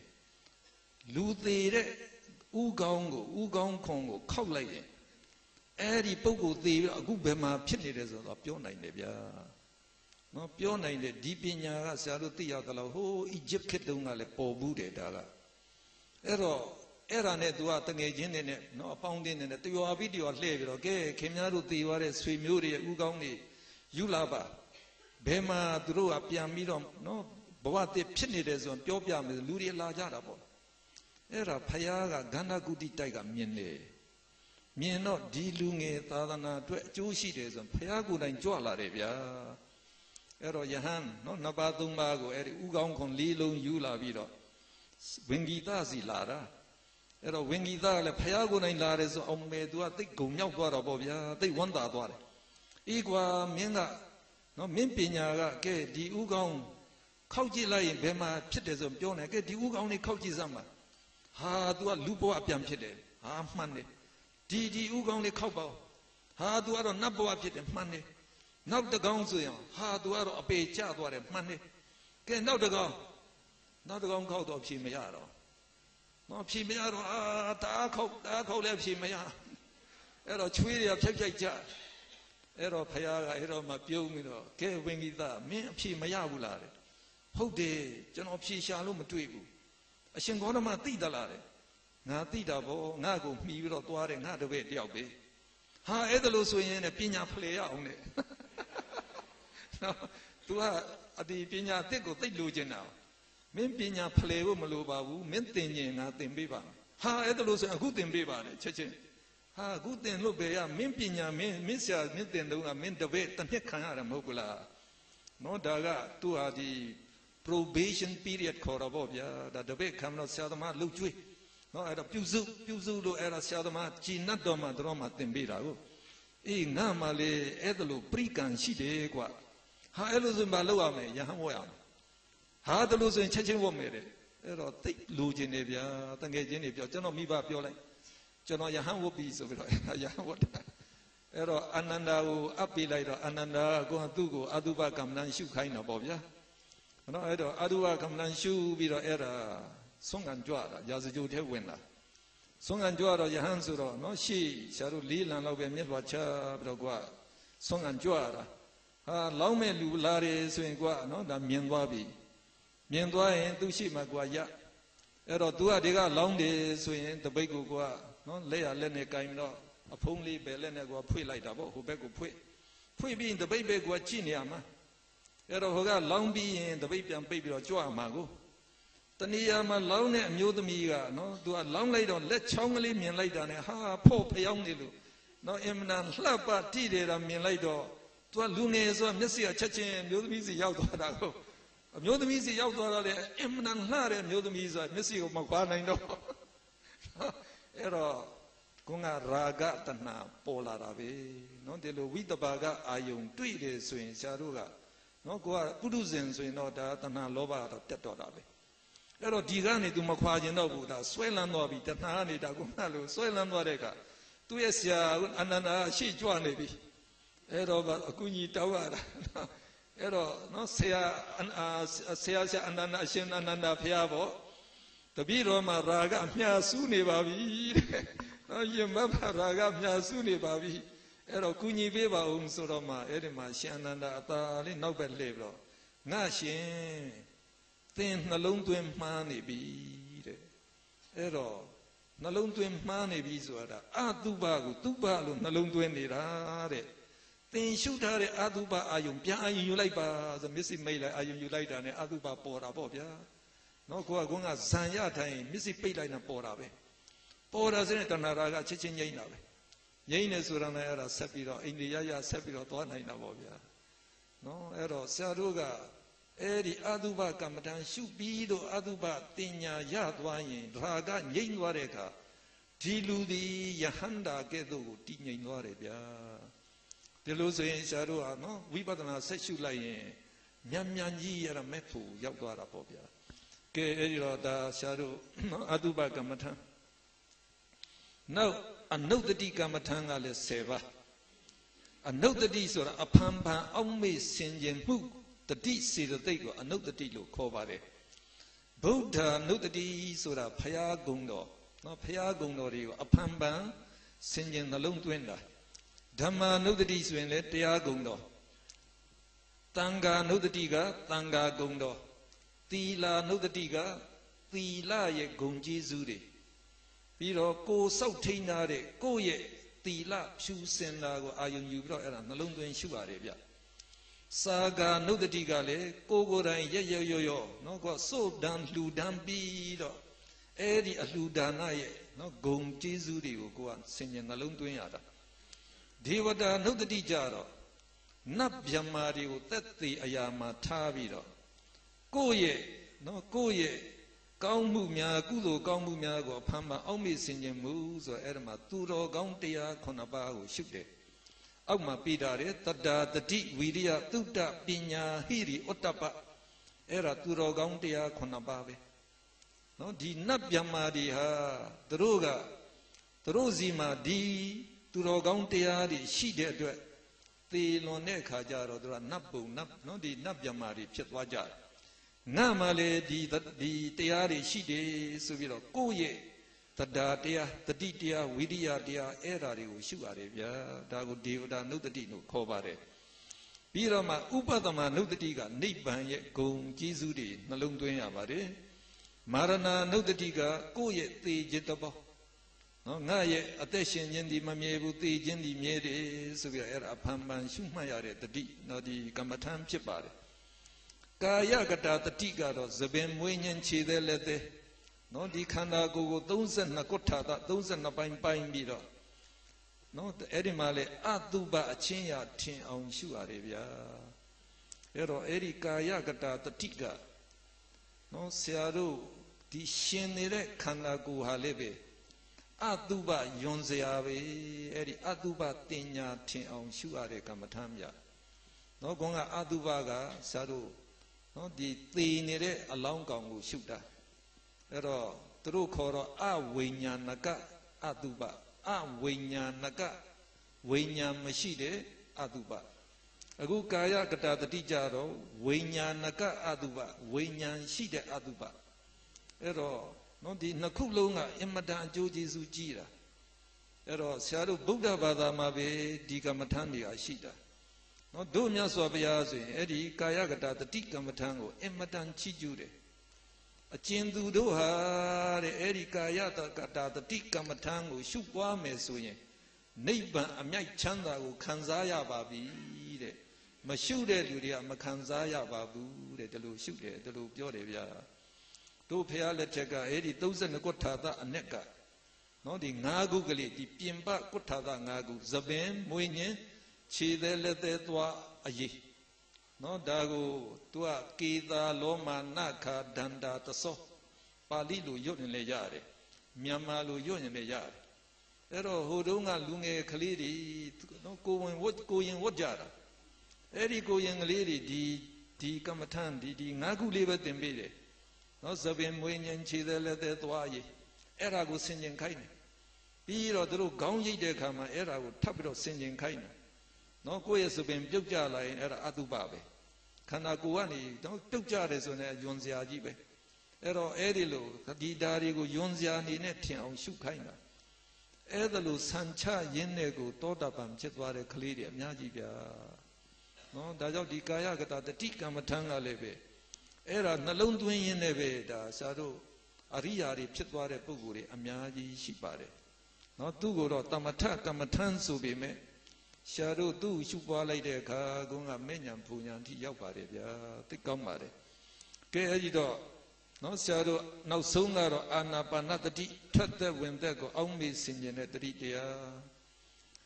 လူသေးတဲ့ဥကောင်းကိုဥကောင်းခွန်ကိုခောက်လိုက်ရင်အဲ့ဒီပုဂ္ဂိုလ်သေပြီးအခုဘယ်မှာဖြစ်နေတယ်ဆိုတော့ပြောနိုင်တယ်ဗျာ နော်ပြောနိုင်တယ်ဒီပညာကဆရာတို့သိရသလောက်ဟိုးအီဂျစ်ခေတ်တုန်းကလည်းပေါ်ဘူးတယ်ဒါကအဲ့တော့အဲ့ဒါနဲ့ तू ကတငယ်ချင်းတွေနဲ့နော်အပေါင်းအသင်းတွေနဲ့တရွာပြီးတရွာလှည့်ပြီးတော့ကဲခင်များတို့သေသွားတဲ့ဆွေမျိုးတွေရဲ့ဥကောင်းတွေယူလာပါဘယ်မှာသူတို့ကပြန်ပြီးတော့နော်ဘဝတည်ဖြစ်နေတယ်ဆိုရင်ပြောပြမယ်လူတွေလာကြတာပေါ့အဲ့ဒါဖယားကဂန္ဓကုတိတိုက်ကမြင်တယ်မြင်တော့ဒီလူငယ်သာသနာအတွက်အကျိုးရှိတယ်ဆိုဖယားကိုယ်တိုင်ကြွလာတယ်ဗျာ အဲ့တော့ယဟန်နော်နှစ်ပါးသုံးပါးကိုအဲ့ဒီဥကောင်းခွန်လေးလုံးယူလာပြီးတော့ဝင်ဂီတစီလာတာအဲ့တော့ဝင်ဂီတကလည်းဖယားကိုယ်တိုင်လာတယ်ဆိုအောင်မယ်သူကသိဂုံမြောက်သွားတော့ဗောဗျာသိဝမ်းသာသွားတယ်အေးကွာမင်းကနော်မင်းပညာကကဲဒီဥကောင်းခောက်ကြည့်လိုက်ရင်ဘယ်မှာဖြစ်တယ်ဆိုပြောနေကဲဒီဥကောင်းလေးခောက်ကြည့်စမ်းပါဟာ तू ကလူဘဝပြန်ဖြစ်တယ်ဟာမှန်တယ်ဒီဒီဥကောင်းလေးခောက်ပါဟာ तू ကတော့နတ်ဘဝဖြစ်တယ်မှန်တယ် နောက်တကောင်းဆိုရင်ဟာ तू ကတော့အပေကျသွားတယ်မှန်တယ်ကဲနောက်တကောင်းနောက်တကောင်းခောက်တော့ဖြေမရတော့နော်ဖြေမရတော့အာတအားခောက်တအားခောက်လည်းဖြေမရအဲ့တော့ချွေးတွေကဖြိုက်ဖြိုက်ကြအဲ့တော့ဖခင်ကအဲ့တော့မှပြုံးပြီးတော့ကဲဝင်ကြီးသားမင်းအဖြေမရဘူးလားတဲ့ဟုတ်တယ်ကျွန်တော်ဖြေရှာလို့မတွေ့ဘူးအရှင်ဂေါတမသိသလားတဲ့ငါသိတာဗောငါ့ကိုမှီပြီးတော့သွားတယ်ငါတပည့်တယောက်ပဲဟာအဲ့ဒါလို့ဆိုရင်လည်းပညာဖလှယ်ရအောင်တဲ့ နော် तू ကအဒီပညာတစ်ကိုသိလို့ကျင်တာမင်းပညာဖလှယ်ဖို့မလိုပါဘူးမင်းသင်ရင်ငါသင်ပေးပါဟာအဲ့ဒါလို့ဆိုရင်အခုသင်ပေးပါလေချက်ချင်းဟာအခုသင်လို့ပဲရမင်းပညာမင်းမင်းဆရာမင်းသင်တော့ကမင်းတပည့်တစ်နှစ်ခံရတယ်မဟုတ်ဘူးလားနော်ဒါကသူဟာဒီ probation period ခေါ်တော့ဗောဗျာဒါတပည့်ခံတော့ဆရာသမားလှုပ်ကြွေးနော်အဲ့တော့ပြုစုပြုစုလို့အဲ့ဒါဆရာသမားကြည်နတ်တော်မှာတော်မှာသင်ပေးတာကိုအေးငါမှလေအဲ့ဒါလို့ပြိကံရှိတယ်ကွာ ဟာအဲ့လိုဆိုရင်မလုပ်ရမယ်ယဟန်ဝတ်ရမယ်ဟာဒါလို့ဆိုရင်ချက်ချင်းဝတ်မယ်တဲ့အဲ့တော့သိလူချင်းနေဗျာတငယ်ချင်းတွေပြောကျွန်တော်မိဘပြောလိုက်ကျွန်တော်ယဟန်ဝတ်ပြီဆိုပြီးတော့ယဟန်ဝတ်တာအဲ့တော့အာနန္ဒာကိုအပ်ပေးလိုက်တော့အာနန္ဒာကသူ့ကိုအတုပကမ္မဏရှုခိုင်းတော့ပေါ့ဗျာနော်အဲ့တော့အတုပကမ္မဏရှုပြီးတော့အဲ့ဒါဆုံးကန်ကြွတာရာဇကြိုထဲဝင်လာဆုံးကန်ကြွတော့ယဟန်ဆိုတော့နော်ရှေ့ဆရာတို့လေးလံလောက်ပဲမြတ်စွာချပြီးတော့ကွာဆုံးကန်ကြွတာ ဟာလောင်းမဲ့လူလာတယ်ဆိုရင်ကွာနော်ဒါမြင်သွားပြီမြင်သွားရင်သူရှိမှကွာရအဲ့တော့ तू ကဒီကလောင်းတယ်ဆိုရင်တပိတ်ကိုကွာနော်လက်ရလက်နဲ့ကင်ပြီးတော့အဖုံးလေးပဲလက်နဲ့ကွာဖွေလိုက်တာပေါ့ဟိုဘက်ကိုဖွေဖွေပြီးရင်တပိတ်ပဲကွာကြည့်နေရမှာအဲ့တော့ဟိုကလောင်းပြီးရင်တပိတ်ပြန်ပိတ်ပြီးတော့ကြွမှာကိုတဏှာမှာလောင်းတဲ့အမျိုးသမီးကနော်သူကလောင်းလိုက်တော့လက်ချောင်းကလေးမြင်လိုက်တာနဲ့ဟာဖို့ဖျောင်းနေလို့နော်အင်မနာလှပတိတယ်တာမြင်လိုက်တော့ သူကလူငယ်ဆိုမျက်စိကချက်ချင်းအမျိုးသမီးစီရောက်သွားတာကိုအမျိုးသမီးစီရောက်သွားတော့လေအင်မနာလှတဲ့အမျိုးသမီးဆိုမျက်စိကိုမကွာနိုင်တော့အဲ့တော့ဂကုန်းကရာဂတဏပေါ်လာတာပဲနော်ဒီလိုဝိတဘာကအာယုံတွေ့တယ်ဆိုရင်ဆရာတို့ကနော်ကိုကပုရုဇဉ်ဆိုရင်တော့ဒါတဏလောဘကတော့တက်တော့တာပဲအဲ့တော့ဒီကနေ तू မခွာခြင်းတော့ဘူးဒါဆွဲလန်းသွားပြီတဏကနေဒါကုန်းကလို့ဆွဲလန်းသွားတဲ့အခါသူ့ရဲ့ဆရာအနန္ဒာရှေ့ကြွနေပြီ အဲ့တော့အကူကြီးတောင်းရတာအဲ့တော့နော်ဆရာဆရာဆရာအနန္ဒာအရှင်အနန္ဒာဖះပေါ့တပည့်တော်မှာရာဂမြာစူးနေပါပြီတဲ့နော်ယမဘရာဂမြာစူးနေပါပြီအဲ့တော့ကုညီပေးပါဦးဆိုတော့မှအဲ့ဒီမှာရှင်အနန္ဒာအသာလေးနောက်ဘက်လှည့်ပြီးတော့ငါရှင်သင်နှလုံးသွင်းမှားနေပြီတဲ့အဲ့တော့နှလုံးသွင်းမှားနေပြီဆိုတာအတုပကိုတုပလို့နှလုံးသွင်းနေတာတဲ့ သင်ရှုထားတဲ့အတုပအာယုံပြန်အာယုံယူလိုက်ပါဆိုမျက်စိမိတ်လိုက်အာယုံယူလိုက်တာနဲ့အတုပပေါ်တာပေါ့ဗျာနော်ကိုကကွန်းကဇံရထိုင်မျက်စိပိတ်လိုက်တာပေါ်တာပဲပေါ်တာဆိုရင်တဏှာရာကချက်ချင်းငြိမ့်တာပဲငြိမ့်နေဆိုတာလည်းအဲ့ဒါဆက်ပြီးတော့အိန္ဒိယရဆက်ပြီးတော့သွားနိုင်တာပေါ့ဗျာနော်အဲ့တော့ဆရာတို့ကအဲ့ဒီအတုပကမ္မဋ္ဌာန်းရှုပြီးတော့အတုပတင်ညာရသွားရင်ဒါကငြိမ့်သွားတဲ့အခါဒီလူဒီယဟန္တာကဲ့သို့ကိုတည်ငြိမ်သွားတယ်ဗျာ ဒီလိုဆိုရင်ဆရာတို့ဟာနော်ဝိပဿနာဆက်ရှုလိုက်ရင်မြန်မြန်ကြီးရမဲ့ဖို့ရောက်သွားတာပေါ့ဗျာကဲအဲ့ဒီတော့ဒါဆရာတို့နော်အတုပကမ္မဋ္ဌာန်းနောက်အနုတ္တိကမ္မထံကလည်း10ပါးအနုတ္တိဆိုတာအဖန်ဖန်အောက်မေ့ဆင်ခြင်မှုတတိစေတသိက်ကိုအနုတ္တိလို့ခေါ်ပါတယ်ဗုဒ္ဓအနုတ္တိဆိုတာဖရာဂုံတော်နော်ဖရာဂုံတော်တွေကိုအဖန်ဖန်ဆင်ခြင်နှလုံးသွင်းတာ ဓမ္မအနုတ္တိဆိုရင်လည်းတရားဂုံတော်တန်ခါအနုတ္တိကတန်ခါဂုံတော်သီလာအနုတ္တိကသီလရဲ့ဂုံကျေးဇူးတွေပြီးတော့ကိုစောက်ထိန်ထားတဲ့ကိုယ့်ရဲ့တီလဖြူစင်တာကိုအာယုံယူပြီးတော့အဲ့ဒါနှလုံးသွင်းရှုရတယ်ဗျစာဂာနုဒတိကလည်းကိုကိုယ်တိုင်ရရရရနော်ကောစို့ဒံလှူဒန်းပြီးတော့အဲ့ဒီအလှူဒါနရဲ့နော်ဂုံကျေးဇူးတွေကိုကိုကဆင်ញံနှလုံးသွင်းရတာ ဒေဝတာနုဒတိကြတော့နတ်ဗျမာတွေကိုတက်သေးအရာမှာထားပြီးတော့ကိုယ့်ရဲ့နော်ကိုယ့်ရဲ့ကောင်းမှုများကုသိုလ်ကောင်းမှုများကိုအဖမ်းမအောက်မေ့ဆင်ခြင်မှုဆိုအဲ့ဒါမှာသူတော်ကောင်းတရားခုနှစ်ပါးကိုရှုတယ်အောက်မှာပြတာတယ်တတ္တာတတိဝီရိယသုတ္တပညာဟိရိဩတ္တပအဲ့ဒါသူတော်ကောင်းတရားခုနှစ်ပါးပဲနော်ဒီနတ်ဗျမာတွေဟာသူတို့ကသူတို့စီမှာဒီ သူတော်ကောင်းတရားတွေရှိတဲ့အတွက်သေလွန်တဲ့အခါကျတော့သူကနတ်ပုံနတ်နော်ဒီနတ်ဗျမာတွေဖြစ်သွားကြတယ်ငါမှလေဒီဒီတရားတွေရှိတယ်ဆိုပြီးတော့ကိုယ့်ရဲ့တရားတရားတတိတရားဝိရိယတရားအဲ့ဓာတွေကိုရှုရတယ်ဗျာဒါကိုဒေဝတာနုတ္တိလို့ခေါ်ပါတယ်ပြီးတော့မှဥပဒမနုတ္တိကနိဗ္ဗာန်ရဲ့ဂုံကျေးဇူးတွေနှလုံးသွင်းရပါတယ်မာရဏနုတ္တိကကိုယ့်ရဲ့သေခြင်းတဘော နော်ငါရဲ့အသက်ရှင်ခြင်းဒီမမြဲဘူးသေခြင်းဒီမြဲတယ်ဆိုပြီးတော့အဲ့ဒါအဖန်ဖန်ရှုမှတ်ရတဲ့တတိနော်ဒီကမ္မထံဖြစ်ပါတယ်ကာယကတာတတိကတော့သပင်မွေးညင်ခြေသေးလက်သေးနော်ဒီခန္ဓာကိုယ်ကို32ကုဋ္ဌာသ32ပိုင်းပိုင်းပြီးတော့နော်အဲ့ဒီမှာလေအတုပအချင်းရထင်အောင်ရှုရတယ်ဗျာအဲ့တော့အဲ့ဒီကာယကတာတတိကနော်ဆရာတို့ဒီရှင်နေတဲ့ခန္ဓာကိုယ်ဟာလည်းပဲ အတုပယွန်စရာပဲအဲ့ဒီအတုပတင်ညာထင်အောင်ရှုရတဲ့ကမ္မထမ်းမြနော်ကောကအတုပကဆရာတို့နော်ဒီသေနေတဲ့အလောင်းကောင်ကိုရှုတာအဲ့တော့သူတို့ခေါ်တော့အဝိညာဏကအတုပအဝိညာဏကဝိညာဉ်မရှိတဲ့အတုပအခုကာယကတာတတိကြတော့ဝိညာဏကအတုပဝိညာဉ်ရှိတဲ့အတုပအဲ့တော့ နော်ဒီနှစ်ခုလုံးကအင်မတန်အကျိုးကျေးဇူးကြီးတာအဲ့တော့ဆရာတို့ဗုဒ္ဓဘာသာမှာပဲဒီကမ္မထမ်းတွေကရှိတာနော်တို့မြတ်စွာဘုရားဆိုရင်အဲ့ဒီကာယကတာတတိကမ္မထံကိုအင်မတန်ချီးကျူးတယ်အကျဉ်သူတို့ဟာတဲ့အဲ့ဒီကာယတကတာတတိကမ္မထံကိုရှုပွားမယ်ဆိုရင်နိဗ္ဗာန်အမြိုက်ချမ်းသာကိုခံစားရပါပြီတဲ့မရှုတဲ့လူတွေကမခံစားရပါဘူးတဲ့ဒီလိုရှုတယ်ဒီလိုပြောတယ်ဗျာ တို့ဖះလက်ထက်ကအဲ့ဒီ32ကုဋ္ဌာသအ ਨੇ ကနော်ဒီ၅ခုကလေးဒီပြင်ပကုဋ္ဌာသ၅ခုသပင်မွေးညင်းခြေသေးလက်သေးသွားအရေးနော်ဒါကိုသူကကေသာလောမာနခာဒန္တာသသောပါဠိလိုရွတ်နေလေရတယ်မြန်မာလိုရွတ်နေလေရတယ်အဲ့တော့ဟိုတုန်းကလူငယ်ကလေးတွေနော်ကိုဝင်ဝတ်ကိုရင်ဝတ်ကြတာအဲ့ဒီကိုရင်ကလေးတွေဒီဒီကမ္မထန်ဒီဒီငါးခုလေးပဲသင်ပေးတယ် နော်သပင်မွေးညင်ခြေသေးလက်သေးသွားရည်အဲ့ဒါကိုဆင်ကျင်ခိုင်းတယ်ပြီးတော့သူတို့ခေါင်းရိပ်တဲ့အခါမှာအဲ့ဒါကိုထပ်ပြီးတော့ဆင်ကျင်ခိုင်းတယ်နော်ကိုယ့်ရဲ့သပင်ပြုတ်ကြလာရင်အဲ့ဒါအတုပပဲခန္ဓာကိုယ်ကနေတော့ပြုတ်ကြတယ်ဆိုရင်ယွန်စရာကြီးပဲအဲ့တော့အဲ့ဒီလိုဒီဓာတွေကိုယွန်စရာအနေနဲ့ထင်အောင်ရှုခိုင်းတာအဲ့ဒါလို့ဆန်ချရင်းတဲ့ကိုတောတာပံဖြစ်သွားတဲ့ကလေးတွေအများကြီးဗျာနော်ဒါကြောင့်ဒီကာယကတာတတိကမ္မထံကလည်းပဲ အဲ့ဒါနှလုံးသွင်းရင်းနဲ့ပဲဒါဆရာတို့အရိယာတွေဖြစ်သွားတဲ့ပုဂ္ဂိုလ်တွေအများကြီးရှိပါတယ်နော်သူ့ကိုတော့တမထကမ္မထံဆိုပေမဲ့ရှာတို့သူ့ရှုပွားလိုက်တဲ့အခါကုန်းကမဲ့ညာပူညာအထိရောက်ပါတယ်ဗျာသိကောင်းပါတယ်ကဲအဲ့ဒီတော့နော်ဆရာတို့နောက်ဆုံးကတော့အာနာပါနတတိထွက်သက်ဝင်သက်ကိုအောက်မေ့ဆင်ခြင်တဲ့တတိတရား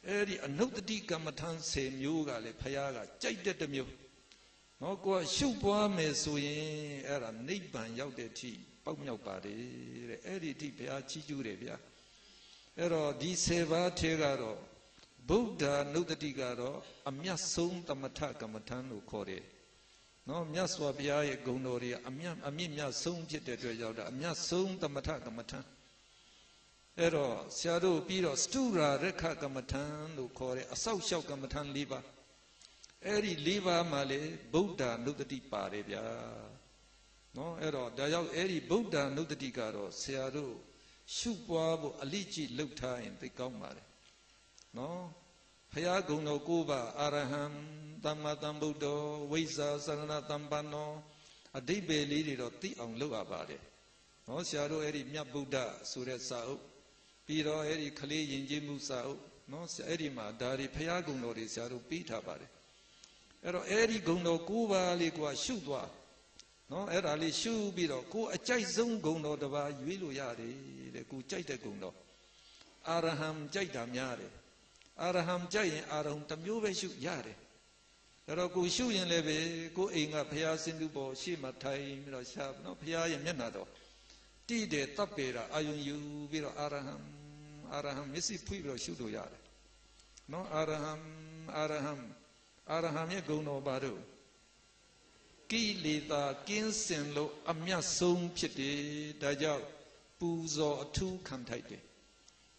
အဲ့ဒီအနုတ္တိကမ္မထံ10မျိုးကလည်းဖရာကကြိုက်တဲ့တစ်မျိုး နော်ကိုကရှုပွားမယ်ဆိုရင်အဲ့ဒါနိဗ္ဗာန်ရောက်တဲ့အထိပေါက်မြောက်ပါတယ်တဲ့အဲ့ဒီအထိဘုရားချီးကျူးတယ်ဗျာအဲ့တော့ဒီ10ပါးထဲကတော့ဗုဒ္ဓနုတ္တိကတော့အမြတ်ဆုံးတမထကမ္မထံလို့ခေါ်တယ်နော်မြတ်စွာဘုရားရဲ့ဂုဏ်တော်တွေအမြတ်အမြင့်မြတ်ဆုံးဖြစ်တဲ့အတွက်ရောက်တာအမြတ်ဆုံးတမထကမ္မထံအဲ့တော့ဆရာတို့ပြီးတော့စတုရာရခကမ္မထံလို့ခေါ်တဲ့အဆောက်အရှောက်ကမ္မထံ၄ပါး အဲ့ဒီ၄ပါးမှာလေဗုဒ္ဓနုတ္တိပါတယ်ဗျာနော်အဲ့တော့ဒါကြောင့်အဲ့ဒီဗုဒ္ဓနုတ္တိကတော့ဆရာတို့ရှုပွားဖို့အလိကြည့်လှုပ်ထားရင်သိကောင်းပါတယ်နော်ဖရာဂုံတော်ကိုးပါအာရဟံသမ္မာသမ္ဗုဒ္ဓဝိဇ္ဇာသရဏသမ္ပန္နောအတိပ္ပယ်လေးတွေတော့သိအောင်လုပ်ရပါတယ်နော်ဆရာတို့အဲ့ဒီမြတ်ဗုဒ္ဓဆိုတဲ့စာအုပ်ပြီးတော့အဲ့ဒီခလေးယဉ်ကျေးမှုစာအုပ်နော်အဲ့ဒီမှာဒါတွေဖရာဂုံတော်တွေဆရာတို့ပြီးထားပါတယ် အဲ့တော့အဲ့ဒီဂုံတော်ကိုးပါလေးကရှုသွားနော်အဲ့ဒါလေးရှုပြီးတော့ကိုအကြိုက်ဆုံးဂုံတော်တစ်ပါးရွေးလို့ရတယ်တဲ့ကိုကြိုက်တဲ့ဂုံတော်အာရဟံကြိုက်တာများတယ်အာရဟံကြိုက်ရင်အာရဟံတစ်မျိုးပဲရှုရတယ်အဲ့တော့ကိုရှုရင်လည်းပဲကိုအိမ်ကဘုရားစင်သူပေါ်ရှေ့မှာထိုင်ပြီးတော့ရှာနော်ဘုရားရဲ့မျက်နှာတော်တိတယ်တပ်ပေတာအာယုံယူပြီးတော့အာရဟံအာရဟံမျက်စိဖွင့်ပြီးတော့ရှုလို့ရတယ်နော်အာရဟံအာရဟံ အာရဟံရဲ့ဂုဏ်တော်ပါတော့ကိလေသာကင်းစင်လို့အမျက်ဆုံးဖြစ်တယ်ဒါကြောင့်ပူဇော်အထူးခံထိုက်တယ်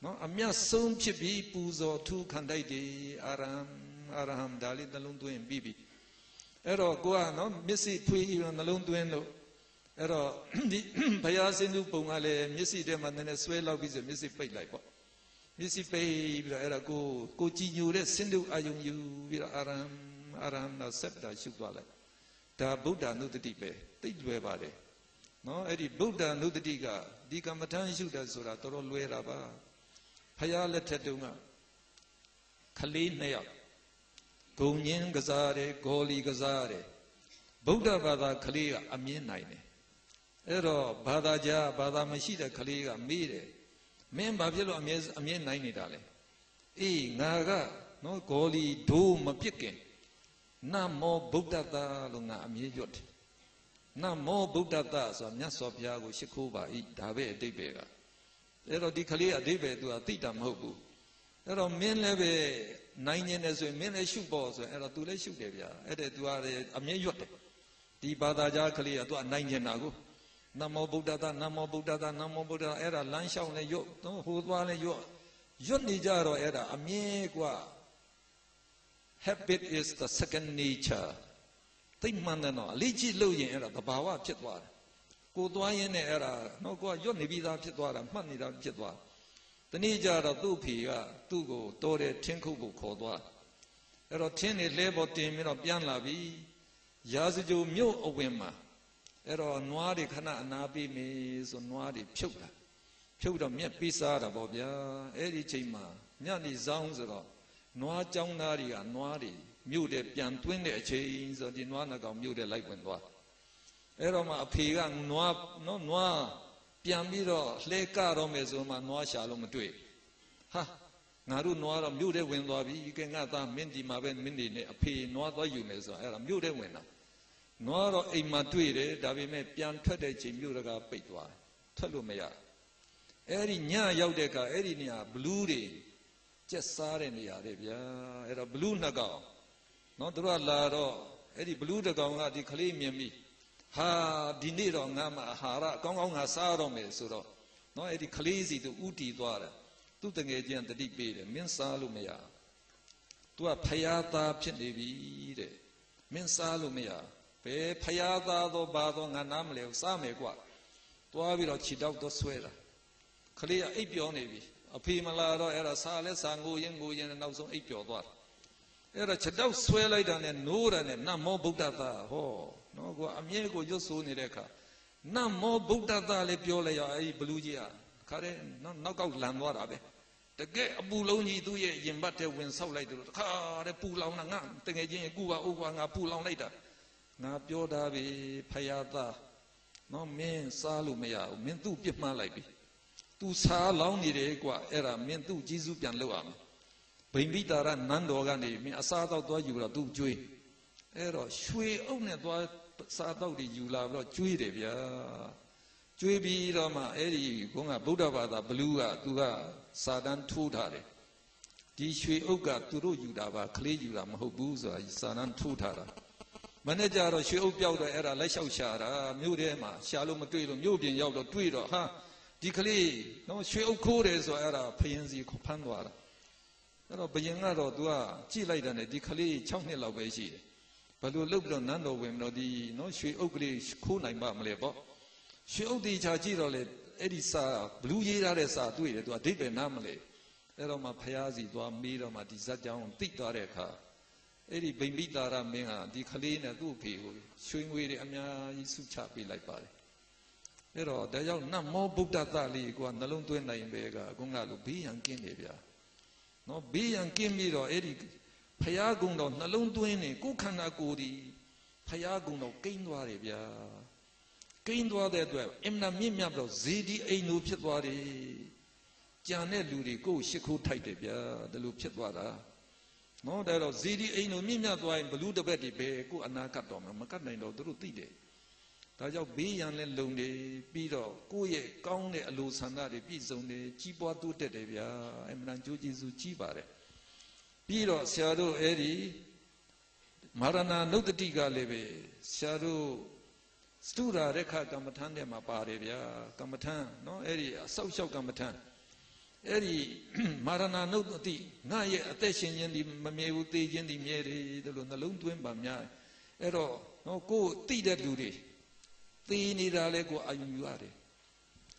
နော်အမျက်ဆုံးဖြစ်ပြီးပူဇော်ထူးခံတိုက်တယ်အာရဟံအာရဟံဒါလေးနှလုံးသွင်းပြီးပြီအဲ့တော့ကိုကနော်မျက်စိဖွေးပြီးနှလုံးသွင်းလို့အဲ့တော့ဒီဘုရားစင်သူပုံကလည်းမျက်စိထဲမှာနည်းနည်းဆွဲလောက်ပြီးဆိုမျက်စိပိတ်လိုက်ပေါ့ မျက်စိပိတ်ပြီးတော့အဲ့ဒါကိုကိုကြည်ညိုတဲ့စင်သူအာယုံယူပြီးတော့အာရဟံအာရဟံတော့ဆက်တာရှုသွားလိုက်ဒါဗုဒ္ဓနုတ္တိပဲသိလွယ်ပါတယ်နော်အဲ့ဒီဗုဒ္ဓနုတ္တိကဒီကမ္မထမ်းရှုတယ်ဆိုတာတော်တော်လွယ်တာပါဖရာလက်ထက်တုန်းကခလေးနှစ်ယောက်ဂုံညင်းကစားတယ်ဂေါ်လီကစားတယ်ဗုဒ္ဓဘာသာခလေးကအမြင်နိုင်တယ်အဲ့တော့ဘာသာကြားဘာသာမရှိတဲ့ခလေးကမေးတယ် မင်းဘာဖြစ်လို့အမြဲအမြဲနိုင်နေတာလဲအေးငါကနော်ဂေါ်လီဒိုးမပြစ်ခင်နမောဗုဒ္ဓတာလို့ငါအမြဲရွတ်တယ်နမောဗုဒ္ဓတာဆိုတာမြတ်စွာဘုရားကိုရှိခိုးပါဤဒါပဲအတိတ်ပဲကအဲ့တော့ဒီကလေးအသေးပဲသူကသိတာမဟုတ်ဘူးအဲ့တော့မင်းလည်းပဲနိုင်နေတယ်ဆိုရင်မင်းလည်းရှုပေါ့ဆိုရင်အဲ့တော့ तू လည်းရှုတယ်ဗျာအဲ့ဒါ तू ကအမြဲရွတ်တယ်ဒီဘာသာကြားကလေးက तू ကနိုင်နေတာကို နမောဗုဒ္ဓတာနမောဗုဒ္ဓတာနမောဗုဒ္ဓတာအဲ့ဒါလမ်းလျှောက်နေရွတ်တော့ဟိုသွားလဲရွတ်ရွတ်နေကြတော့အဲ့ဒါအမြဲกว่า habit is the second nature သိမှန်တယ်နော်အလေးကြည့်လို့ရင်အဲ့ဒါသဘာဝဖြစ်သွားတယ်ကိုသွားရင်းနဲ့အဲ့ဒါနော်ကိုကရွတ်နေပြီးသားဖြစ်သွားတာမှတ်နေတာဖြစ်သွားတနည်းကြတော့သူ့ဖေကသူ့ကိုတော်တယ်ထင်းခုတ်ကိုခေါ်သွားအဲ့တော့ထင်းနေလဲပေါ်တင်ပြီးတော့ပြန်လာပြီရာဇကြိုမြို့အဝင်မှာ အဲ့တော့နွားတွေခဏအနာပေးမေဆိုနွားတွေဖြုတ်တာဖြုတ်တော့မြက်ပြီးစားတာပေါ့ဗျာအဲ့ဒီချိန်မှာညနေဆောင်ဆိုတော့နွားကြောင်းသားတွေကနွားတွေမြို့တဲ့ပြန်သွင်းတဲ့အချိန်ဆိုဒီနွားနှကောင်မြို့တဲ့လိုက်ဝင်သွားအဲ့တော့မှအဖေကနွားနော်နွားပြန်ပြီးတော့လှဲကတော့မယ်ဆိုမှနွားရှာလို့မတွေ့ဟာငါတို့နွားတော့မြို့ထဲဝင်သွားပြီကဲငါသားမင်းဒီမှာပဲမင်းနေနဲ့အဖေနွားသွားယူမယ်ဆိုတော့အဲ့ဒါမြို့ထဲဝင်တာ နွားတော့အိမ်မှာတွေ့တယ်ဒါပေမဲ့ပြန်ထွက်တဲ့ချိန်မြို့တကာပိတ်သွားထွက်လို့မရအဲ့ဒီညရောက်တဲ့အခါအဲ့ဒီနေရာဘလူးတွေကျက်စားတဲ့နေရာတဲ့ဗျာအဲ့တော့ဘလူးနှစ်ကောင်နော်သူတို့ကလာတော့အဲ့ဒီဘလူးတစ်ကောင်ကဒီကလေးမြင်ပြီဟာဒီနေ့တော့ငါမအာဟာရအကောင်းကောင်းငါစားတော့မယ်ဆိုတော့နော်အဲ့ဒီကလေးစီသူဥတီသွားတယ်သူတငယ်ချင်းတတိပေးတယ်မင်းစားလို့မရသူကဖယားသားဖြစ်နေပြီတဲ့မင်းစားလို့မရဘ ယ်ဖယားသားတော့ဘာတော့ငါနားမလဲစားမယ်ကွာသွားပြီးတော့ခြေတောက်တော့ဆွဲတာကလေးကအိပ်ပျော်နေပြီအဖေမလာတော့အဲ့ဒါစားလဲစားငိုရင်ငိုရင်နောက်ဆုံးအိပ်ပျော်သွားတယ်အဲ့ဒါခြေတောက်ဆွဲလိုက်တာနဲ့နိုးတာနဲ့နတ်မောဗုဒ္ဓသာဟောနော်ကွာအမြဲကိုရွတ်ဆိုနေတဲ့အခါနတ်မောဗုဒ္ဓသာလည်းပြောလိုက်ရအဲ့ဒီဘလူးကြီးอ่ะခါတဲ့နောက်နောက်ကောက်လန်သွားတာပဲတကယ်အပူလုံးကြီးသူ့ရဲ့ရင်ဘတ်ထဲဝင်ဆောက်လိုက်တယ်လို့တခါတဲ့ပူလောင်တာငါတကယ်ချင်းကူပါဥကွာငါပူလောင်လိုက်တာ ငါပြောတာပြီဖယားသားနော်မင်းစားလို့မရဘူးမင်းသူ့ပြစ်မှားလိုက်ပြီသူစားလောင်းနေတယ်ကွာအဲ့ဒါမင်းသူ့ကြီးစုပြန်လုပ်ရမယ်ဗိမ္ပိတာရနန်းတော်ကနေမင်းအစားတော့သွားယူတော့သူ့ကျွေးအဲ့တော့ရွှေအုပ်နဲ့သွားစားတော့တွေယူလာပြီးတော့ကျွေးတယ်ဗျာကျွေးပြီးတော့မှအဲ့ဒီဘုန်းကဗုဒ္ဓဘာသာဘလူးကသူကစာတန်းထိုးထားတယ်ဒီရွှေအုပ်ကသူတို့ယူတာပါကလေးယူတာမဟုတ်ဘူးဆိုတာစာတန်းထိုးထားတာ မနေ့ကျတော့ရွှေအုပ်ပြောက်တော့အဲ့ဒါလက်လျှောက်ရှာတာမြို့ထဲမှာရှာလို့မတွေ့လို့မြို့ပြင်ရောက်တော့တွေ့တော့ဟာဒီကလေးနော်ရွှေအုပ်ခိုးတယ်ဆိုအဲ့ဒါဖယင်းစီဖမ်းသွားတာအဲ့တော့ဘယင်ကတော့ तू ကကြည့်လိုက်တာနဲ့ဒီကလေး6နှစ်လောက်ပဲရှိတယ်ဘယ်လိုလုပ်ပြီးတော့နန်းတော်ဝင်မလို့ဒီနော်ရွှေအုပ်ကလေးခိုးနိုင်ပါမလဲပေါ့ရွှေအုပ်တီချာကြည့်တော့လေအဲ့ဒီစာဘလူးရေးထားတဲ့စာတွေ့တယ် तू အဓိပ္ပာယ်နားမလဲအဲ့တော့မှဖျားစီသွားမေးတော့မှဒီဇက်ကြောင်းသိသွားတဲ့အခါ အဲ့ဒီဗိမ္ပိတာရမင်းဟာဒီကလေးနဲ့သူ့အဖေကိုရွှေငွေတွေအများကြီးစုချပေးလိုက်ပါတယ်အဲ့တော့ဒါကြောင့်နတ်မောဗုဒ္ဓတလေးကနှလုံးသွင်းနိုင်ပဲကအခုကလိုဘေးရန်ကင်းနေဗျာနော်ဘေးရန်ကင်းပြီးတော့အဲ့ဒီဖျားကုံတော်နှလုံးသွင်းနေကိုယ်ခန္ဓာကိုယ်ဒီဖျားကုံတော်ကိန်းသွားတယ်ဗျာကိန်းသွားတဲ့အတွက်အင်မနာမြင့်မြတ်တော့ဇေဒီအိမ်လိုဖြစ်သွားတယ်ကြံတဲ့လူတွေကိုရှ िख ိုးထိုက်တယ်ဗျာဒီလိုဖြစ်သွားတာ နော်ဒါတော့ဇေဒီအိမ်လိုမြင့်မြတ်သွားရင်ဘလူးတပက်တွေပဲကိုအနာကတ်တော်မှာမကတ်နိုင်တော့သူတို့သိတယ်ဒါကြောင့်ဘေးရန်လဲလုံနေပြီးတော့ကိုယ့်ရဲ့ကောင်းတဲ့အလိုဆန္ဒတွေပြည့်စုံတယ်ကြီးပွားတိုးတက်တယ်ဗျာအမှန်တန်ကြိုးကျေးဇူးကြီးပါတယ်ပြီးတော့ဆရာတို့အဲ့ဒီမာရဏနုဒ္ဒတိကလည်းပဲဆရာတို့စတုရာရခကမ္မထမ်းထဲမှာပါတယ်ဗျာကမ္မထမ်းเนาะအဲ့ဒီအဆောက်အအုံကမ္မထမ်း အဲ့ဒီမာရဏနှုတ်အတိငါရဲ့အသက်ရှင်ခြင်းဒီမမြဲဘူးသေခြင်းဒီမြဲတယ်တလို့နှလုံးသွင်းပါများအဲ့တော့နော်ကိုယ်တိတဲ့လူတွေသေနေတာလဲကိုအာယူရတယ်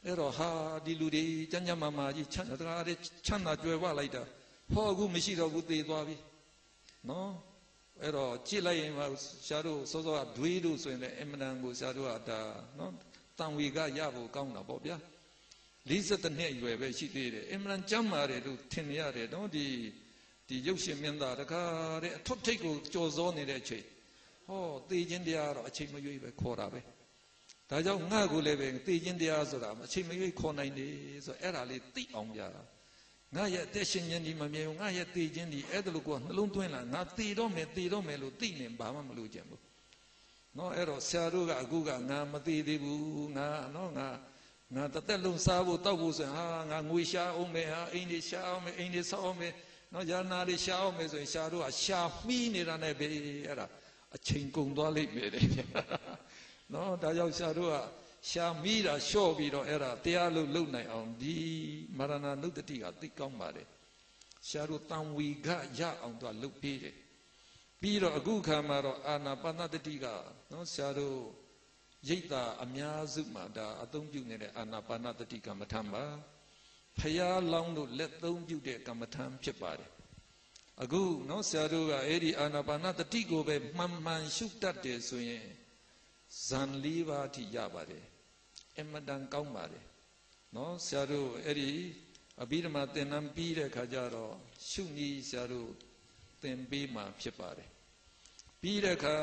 အဲ့တော့ဟာဒီလူတွေကျမ်းကျမ်းမာမာကြီးချမ်းသာတဲ့ချမ်းသာကြွယ်ဝလိုက်တာဟောအခုမရှိတော့ဘူးသေသွားပြီနော်အဲ့တော့ကြည့်လိုက်ရင်ပါရှားတို့စောစောကဒွေးတို့ဆိုရင်လည်းအင်မတန်ကိုရှားတို့ကဒါနော်တန်ဝေကရဖို့ကောင်းတာပေါ့ဗျာ 52နှစ်အရွယ်ပဲရှိသေးတယ်အင်မတန်ကြမ်းမာတယ်လို့ထင်ရတယ်နော်ဒီဒီရုပ်ရှင်မင်းသားတကားတဲ့အထွတ်ထိပ်ကိုကြော်စောနေတဲ့အချိန်ဟောသေခြင်းတရားတော့အချိန်မရွေးပဲခေါ်တာပဲဒါကြောင့်ငါ့ကိုလည်းပဲသိချင်းတရားဆိုတာအချိန်မရွေးခေါ်နိုင်တယ်ဆိုအဲ့ဒါလေးသိအောင်ပြတာငါရဲ့အသက်ရှင်ခြင်းဒီမမြဲဘူးငါရဲ့သိခြင်းဒီအဲ့ဒါလို့ကိုနှလုံးသွင်းလာငါသိတော့မယ်သိတော့မယ်လို့သိနေဘာမှမလို့ကြံဘူးနော်အဲ့တော့ဆရာတို့ကအခုကငါမသိသေးဘူးငါနော်ငါ ငါတသက်လုံးစားဖို့တောက်ဖို့ဆိုရင်ဟာငါငွေရှာအောင်မယ်ဟာအိမ်တွေရှာအောင်မယ်အိမ်တွေဆောက်အောင်မယ်နော်ယာနာတွေရှာအောင်မယ်ဆိုရင်ရှာတို့ကရှာမှီးနေတာနဲ့ပဲအဲ့ဒါအချိန်ကုန်သွားလိမ့်မယ်တဲ့နော်ဒါကြောင့်ဆရာတို့ကရှာမိတာလျှော့ပြီးတော့အဲ့ဒါတရားလို့လုပ်နိုင်အောင်ဒီမရဏနုတ္တိကသိကောင်းပါတယ်ဆရာတို့တံဝီကရအောင်တော့လုပ်ပေးတယ်ပြီးတော့အခုခါမှာတော့အာနာပါနတတိကနော်ဆရာတို့ ရိတ်တာအများစုမှာဒါအသုံးပြုနေတဲ့အာနာပါနတတိကမ္မထံပါဖျားလောင်းလို့လက်သုံးပြုတဲ့ကမ္မထံဖြစ်ပါတယ်အခုနော်ဆရာတို့ကအဲ့ဒီအာနာပါနတတိကိုပဲမှန်မှန်ရှုတတ်တယ်ဆိုရင်ဇန်၄ပါးအထိရပါတယ်အမတန်ကောင်းပါတယ်နော်ဆရာတို့အဲ့ဒီအဘိဓမ္မာသင်တန်းပြီးတဲ့ခါကျတော့ရှုနည်းဆရာတို့သင်ပေးမှာဖြစ်ပါတယ်ပြီးတဲ့ခါ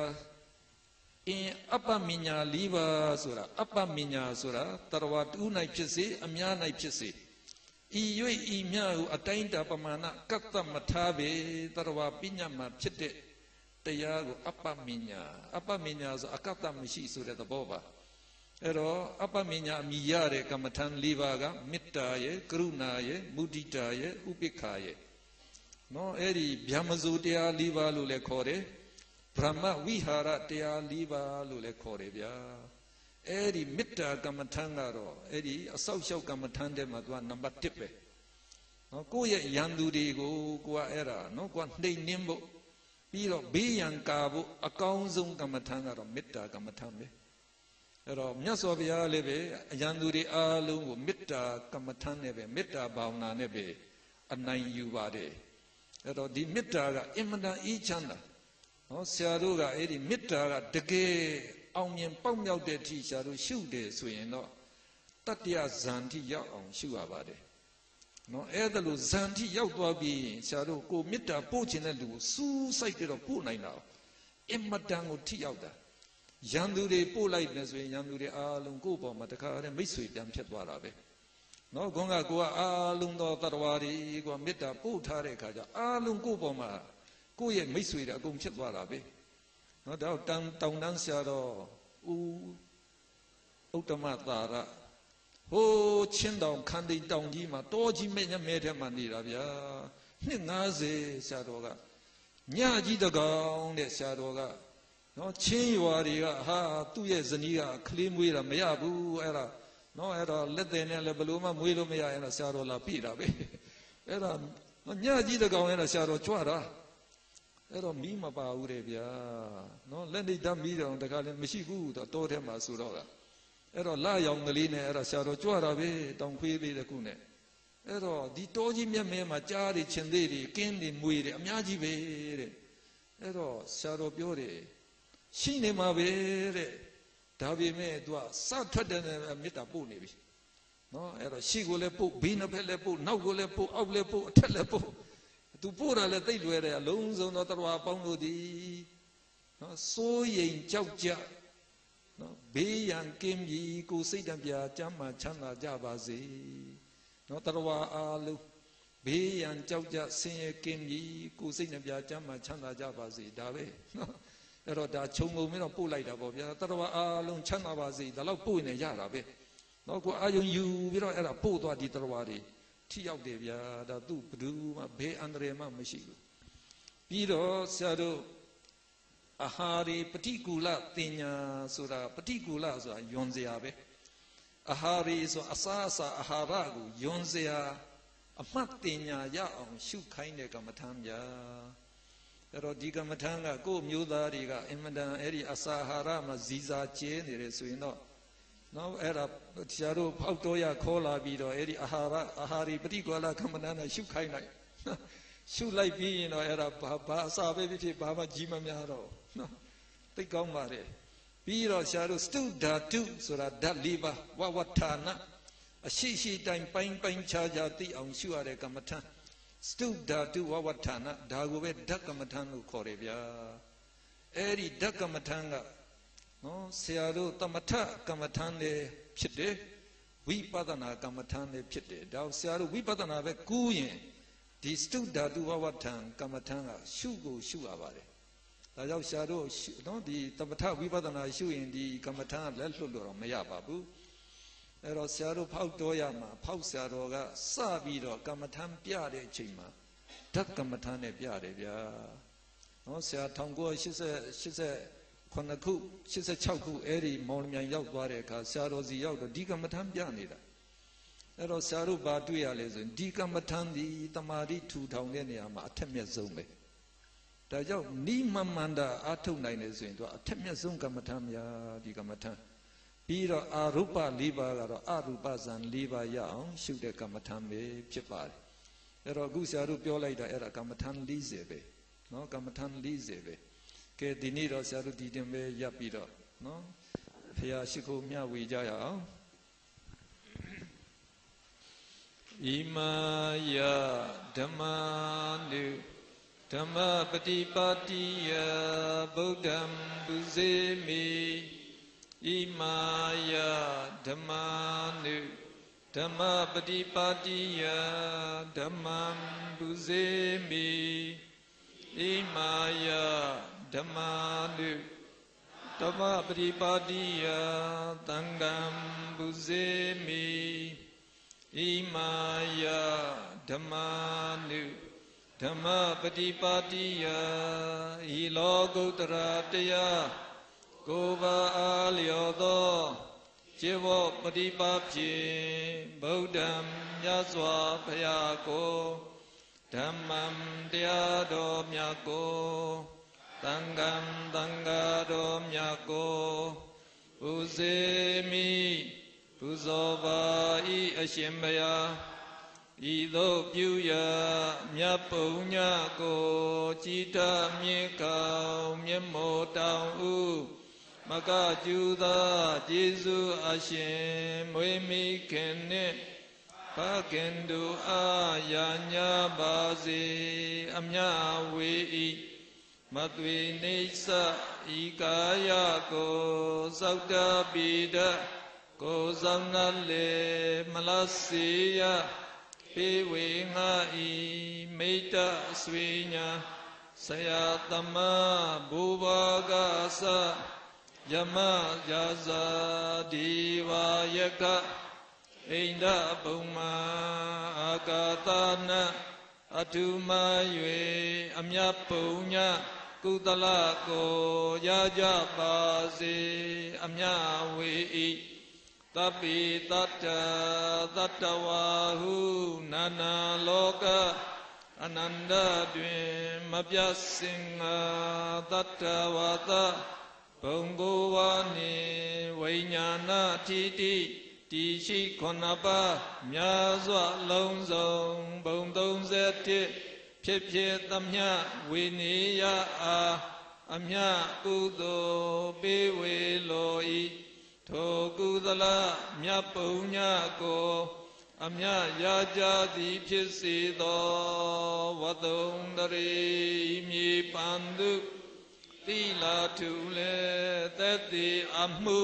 အင်းအပ္ပမညာ၄ပါးဆိုတာအပ္ပမညာဆိုတာတရဝတူး၌ဖြစ်စေအများ၌ဖြစ်စေဤ၍ဤမြဟုအတိုင်းတာပမာဏကတ္တမထားပေတရဝပညာမှာဖြစ်တဲ့တရားကိုအပ္ပမညာအပ္ပမညာဆိုအကတ္တမရှိဆိုတဲ့သဘောပါအဲ့တော့အပ္ပမညာအမိရတဲ့ကမ္မထံ၄ပါးကမေတ္တာရဲ့ကရုဏာရဲ့မုဒိတာရဲ့ဥပိ္ပခာရဲ့နော်အဲ့ဒီဗျမဇူတရား၄ပါးလို့လည်းခေါ်တယ် ဗြဟ္မဝိဟာရတရား၄ပါးလို့လည်းခေါ်တယ်ဗျာအဲ့ဒီမေတ္တာကမ္မထံကတော့အဲ့ဒီအဆောက်အအုံကမ္မထံတဲ့မှာသူကနံပါတ်1ပဲနော်ကိုယ့်ရဲ့ယန္တူတွေကိုကိုကအဲ့ဒါနော်ကိုကနှိမ်နှင်းဖို့ပြီးတော့ဘေးရန်ကာဖို့အကောင်းဆုံးကမ္မထံကတော့မေတ္တာကမ္မထံပဲအဲ့တော့မြတ်စွာဘုရားလည်းပဲအယံသူတွေအားလုံးကိုမေတ္တာကမ္မထံနဲ့ပဲမေတ္တာဘာဝနာနဲ့ပဲအနိုင်ယူပါတယ်အဲ့တော့ဒီမေတ္တာကအင်မတန်အေးချမ်းသာ နော်ဆရာတို့ကအဲ့ဒီမေတ္တာကတကယ်အောင်မြင်ပေါက်မြောက်တဲ့အထိဆရာတို့ရှုတယ်ဆိုရင်တော့တတ္တယဇန်တိရောက်အောင်ရှုရပါတယ်နော်အဲ့ဒါလို့ဇန်တိရောက်သွားပြီးဆရာတို့ကိုမေတ္တာပို့ခြင်းတဲ့လူကိုစူးစိုက်ပြီးတော့ပို့နိုင်တာအင်မတန်ကိုထိရောက်တာရန်သူတွေပို့လိုက်တယ်ဆိုရင်ရန်သူတွေအားလုံးကိုယ့်ဘောမှာတခါတည်းမိတ်ဆွေပြန်ဖြစ်သွားတာပဲနော်ခေါင်းကကိုကအားလုံးသောတတဝါတွေကမေတ္တာပို့ထားတဲ့အခါကျအားလုံးကိုယ့်ဘောမှာ ကိုယ့်ရဲ့မိတ်ဆွေတွေအကုန်ဖြစ်သွားတာပဲနော်ဒါတောင်တောင်တန်းဆရာတော်ဦးဥတ္တမသာရဟိုးချင်းတောင်ခန္တီတောင်ကြီးမှာတောကြီးမဲ့ညမဲထဲမှာနေတာဗျာနှစ်90ဆရာတော်ကညကြီးတကောင်တဲ့ဆရာတော်ကနော်ချင်းရွာတွေကဟာသူ့ရဲ့ဇနီးကကလေးမွေးတာမရဘူးအဲ့ဒါနော်အဲ့တော့လက်သေးနဲ့လည်းဘလို့မှမွေးလို့မရရင်တော့ဆရာတော်လာပြတာပဲအဲ့ဒါညကြီးတကောင်အဲ့ဒါဆရာတော်ကြွတာ အဲ့တော့မီးမပါဘူးတဲ့ဗျာနော်လက်နေတမ်းမီးတော့တခါလည်းမရှိဘူးတော့တောထဲမှာဆိုတော့ကအဲ့တော့လာရောင်ကလေးနဲ့အဲ့ဒါဆရာတော်ကြွတာပဲတောင်ခွေးလေးတခုနဲ့အဲ့တော့ဒီတောကြီးမြက်မဲမှာကြားတွေချင်းသေးတွေကင်းတွေမွေတွေအများကြီးပဲတဲ့အဲ့တော့ဆရာတော်ပြောတယ်ရှိနေမှာပဲတဲ့ဒါပေမဲ့ तू ကစထွက်တဲ့မေတ္တာပို့နေပြီနော်အဲ့တော့ရှိကိုလည်းပို့ဘေးနှစ်ဖက်လည်းပို့နောက်ကိုလည်းပို့အောက်လည်းပို့အထက်လည်းပို့ तू ပို့တာလည်းသိလွယ်တယ်အလုံးစုံသောတရားပေါင်းလို့ဒီနော်စိုးရိမ်ကြောက်ကြနော်ဘေးရန်ကင်းပြီကိုစိတ်တပြာကျမ်းမာချမ်းသာကြပါစေနော်တရားအားလုံးဘေးရန်ကြောက်ကြဆင်းရဲကင်းပြီကိုစိတ်နှပြကျမ်းမာချမ်းသာကြပါစေဒါပဲနော်အဲ့တော့ဒါခြုံငုံပြီးတော့ပို့လိုက်တာပေါ့ဗျာတရဝအားလုံးချမ်းသာပါစေဒါတော့ပို့နေရတာပဲနော်ကိုအာယုံယူပြီးတော့အဲ့ဒါပို့သွားဒီတရဝတွေ ထိရောက်တယ်ဗျာဒါသူဘယ်သူမှဘေးအန္တရာယ်မှမရှိဘူးပြီးတော့ဆရာတို့အာဟာရီပฏิကူလတင်ညာဆိုတာပฏิကူလဆိုတာယွန်စရာပဲအာဟာရီဆိုအစာအစာအာဟာရကိုယွန်စရာအမှတ်တင်ညာရအောင်ရှုခိုင်းတဲ့ကမ္မထမ်းဗျာအဲ့တော့ဒီကမ္မထမ်းကကိုယ့်မျိုးသားတွေကအင်မတန်အဲ့ဒီအစာဟာရမှာဇီစာကျဲနေတယ်ဆိုရင်တော့ နော်အဲ့ဒါဆရာတို့ဖောက်တော်ရခေါ်လာပြီးတော့အဲ့ဒီအာဟာရအာဟာရီပฏิကောလကမ္မထမ်းနဲ့ရှုခိုင်းလိုက်ရှုလိုက်ပြီးရင်တော့အဲ့ဒါဘာဘာအစာပဲဖြစ်ဖြစ်ဘာမှကြီးမများတော့နော်သိကောင်းပါတယ်ပြီးတော့ဆရာတို့စတုဓာတုဆိုတာဓာတ်၄ပါးဝဝဌာနအရှိရှိတိုင်းပိုင်းပိုင်းခြားခြားသိအောင်ရှုရတဲ့ကမ္မထမ်းစတုဓာတုဝဝဌာနဒါကိုပဲဓကမ္မထံလို့ခေါ်တယ်ဗျာအဲ့ဒီဓကမ္မထံက နော်ဆရာတို့တမထကမ္မထံလေးဖြစ်တယ်ဝိပဿနာကမ္မထံလေးဖြစ်တယ်ဒါဆရာတို့ဝိပဿနာပဲကူးရင်ဒီစတုဓာတုဝဝထံကမ္မထံကရှုကိုရှုရပါတယ်ဒါကြောင့်ဆရာတို့နော်ဒီတမထဝိပဿနာရှုရင်ဒီကမ္မထံကလက်လွတ်လို့တော့မရပါဘူးအဲ့တော့ဆရာတို့ဖောက်တော်ရမှာဖောက်ဆရာတော်ကစပြီးတော့ကမ္မထမ်းပြတဲ့အချိန်မှာဓကမ္မထမ်းနဲ့ပြတယ်ဗျာနော်ဆရာ1980 89ခု86ခုအဲ့ဒီမော်လမြိုင်ရောက်သွားတဲ့အခါဆရာတော်စီရောက်တော့ဒီကမ္မထမ်းပြနေတာအဲ့တော့ဆရာတို့ဘာတွေ့ရလဲဆိုရင်ဒီကမ္မထမ်းဒီတမာတိထူထောင်တဲ့နေရာမှာအထက်မြတ်ဆုံးပဲဒါကြောင့်နိမမန္တာအာထုတ်နိုင်တယ်ဆိုရင်သူအထက်မြတ်ဆုံးကမ္မထမ်းများဒီကမ္မထမ်းပြီးတော့အာရုပ၄ပါးကတော့အရူပဇံ၄ပါးရအောင်ရှုတဲ့ကမ္မထံပဲဖြစ်ပါတယ်အဲ့တော့အခုဆရာတို့ပြောလိုက်တာအဲ့ဒါကမ္မထံ40ပဲနော်ကမ္မထံ40ပဲ ကဲဒီနေ့တော့ဆရာတို့ဒီတင်ပဲရပ်ပြီးတော့နော်ဖရာရှိခိုးမျှဝေကြရအောင်ဣမာယဓမ္မာနုဓမ္မပฏิပါတိယဗုဒ္ဓံပုဇေမိဣမာယဓမ္မာနုဓမ္မပฏิပါတိယဓမ္မံပုဇေမိဣမာယ ဓမ္မာနုဓဓမ္မပရိပါတိယသံဃံပုဇေမိဣမာယဓမ္မာနုဓမ္မပฏิပါတိယဤလောကုတ္တရာတရားကိုယ်ပါအားလျော်သောခြေဝပฏิပါဖြင့်ဗုဒ္ဓံမြတ်စွာဘုရားကိုဓမ္မံတရားတော်မြတ်ကို သံဃံသံဃာတော်မြတ်ကိုဥစေမိပူဇော်ပါဤအရှင်ဘုရားဤသို့ပြုရာမြတ်ပုံညကိုကြည်တမြေကောင်မျက်မောတောင်ဥမကကျူသာကျေးဇူးအရှင်မွေမိခင်နှင့်ဖခင်တို့အားယာညာပါစေအမြဝေဤ မသွေနေသဤကာယကိုသောက်တပိဒကိုဆောင်နလေမလစေယပေဝေငါဤမိတ္တဆွေညာဆရာသမဘူဘာကသယမယာဇာဒီဝါယကဣန္ဒပုံမာအာကာသနာအထုမ၍အမြတ်ပုံည ကုသလကိုရကြပါစေအမြဝေဤတပိတတ္တသတ္တဝါဟုနာနာလောကအနန္တတွင်မပြတ်စင်ငါတတ္တဝါသဘုံကိုဝါနှင့်ဝိညာဏတိတိတည်ရှိခုနှစ်ပါးမြာစွာလုံးစုံဘုံ31 ဖြစ်ဖြစ်သမျှဝိနေယအားအမြကုသိုလ်ပေးဝေလိုဤထိုကုသလမြတ်ပုံညကိုအမြရာကြသည်ဖြစ်စေသောဝတုံတရေမြေပန္တုသီလာထုလေသက်တိအမှု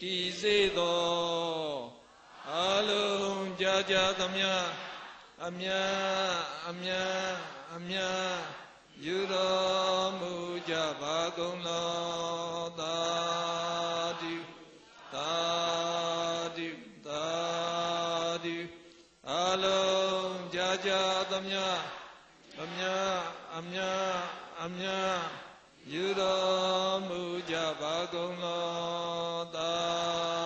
တည်စေသောအလုံးကြာကြာသမျှ အမြအမြအမြယူတော်မူကြပါကုန်လောသာဓုသာဓုသာဓုအလုံးကြာကြာသမျှအမြအမြအမြယူတော်မူကြပါကုန်လောသာ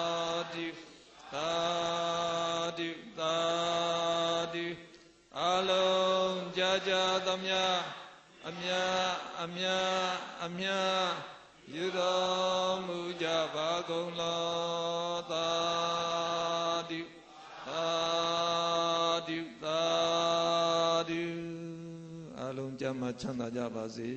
အမြအမြယူတော်မူကြပါကုန်လောသာဓုသာဓုသာဓုအလုံးကြမ်းမှချမ်းသာကြပါစေ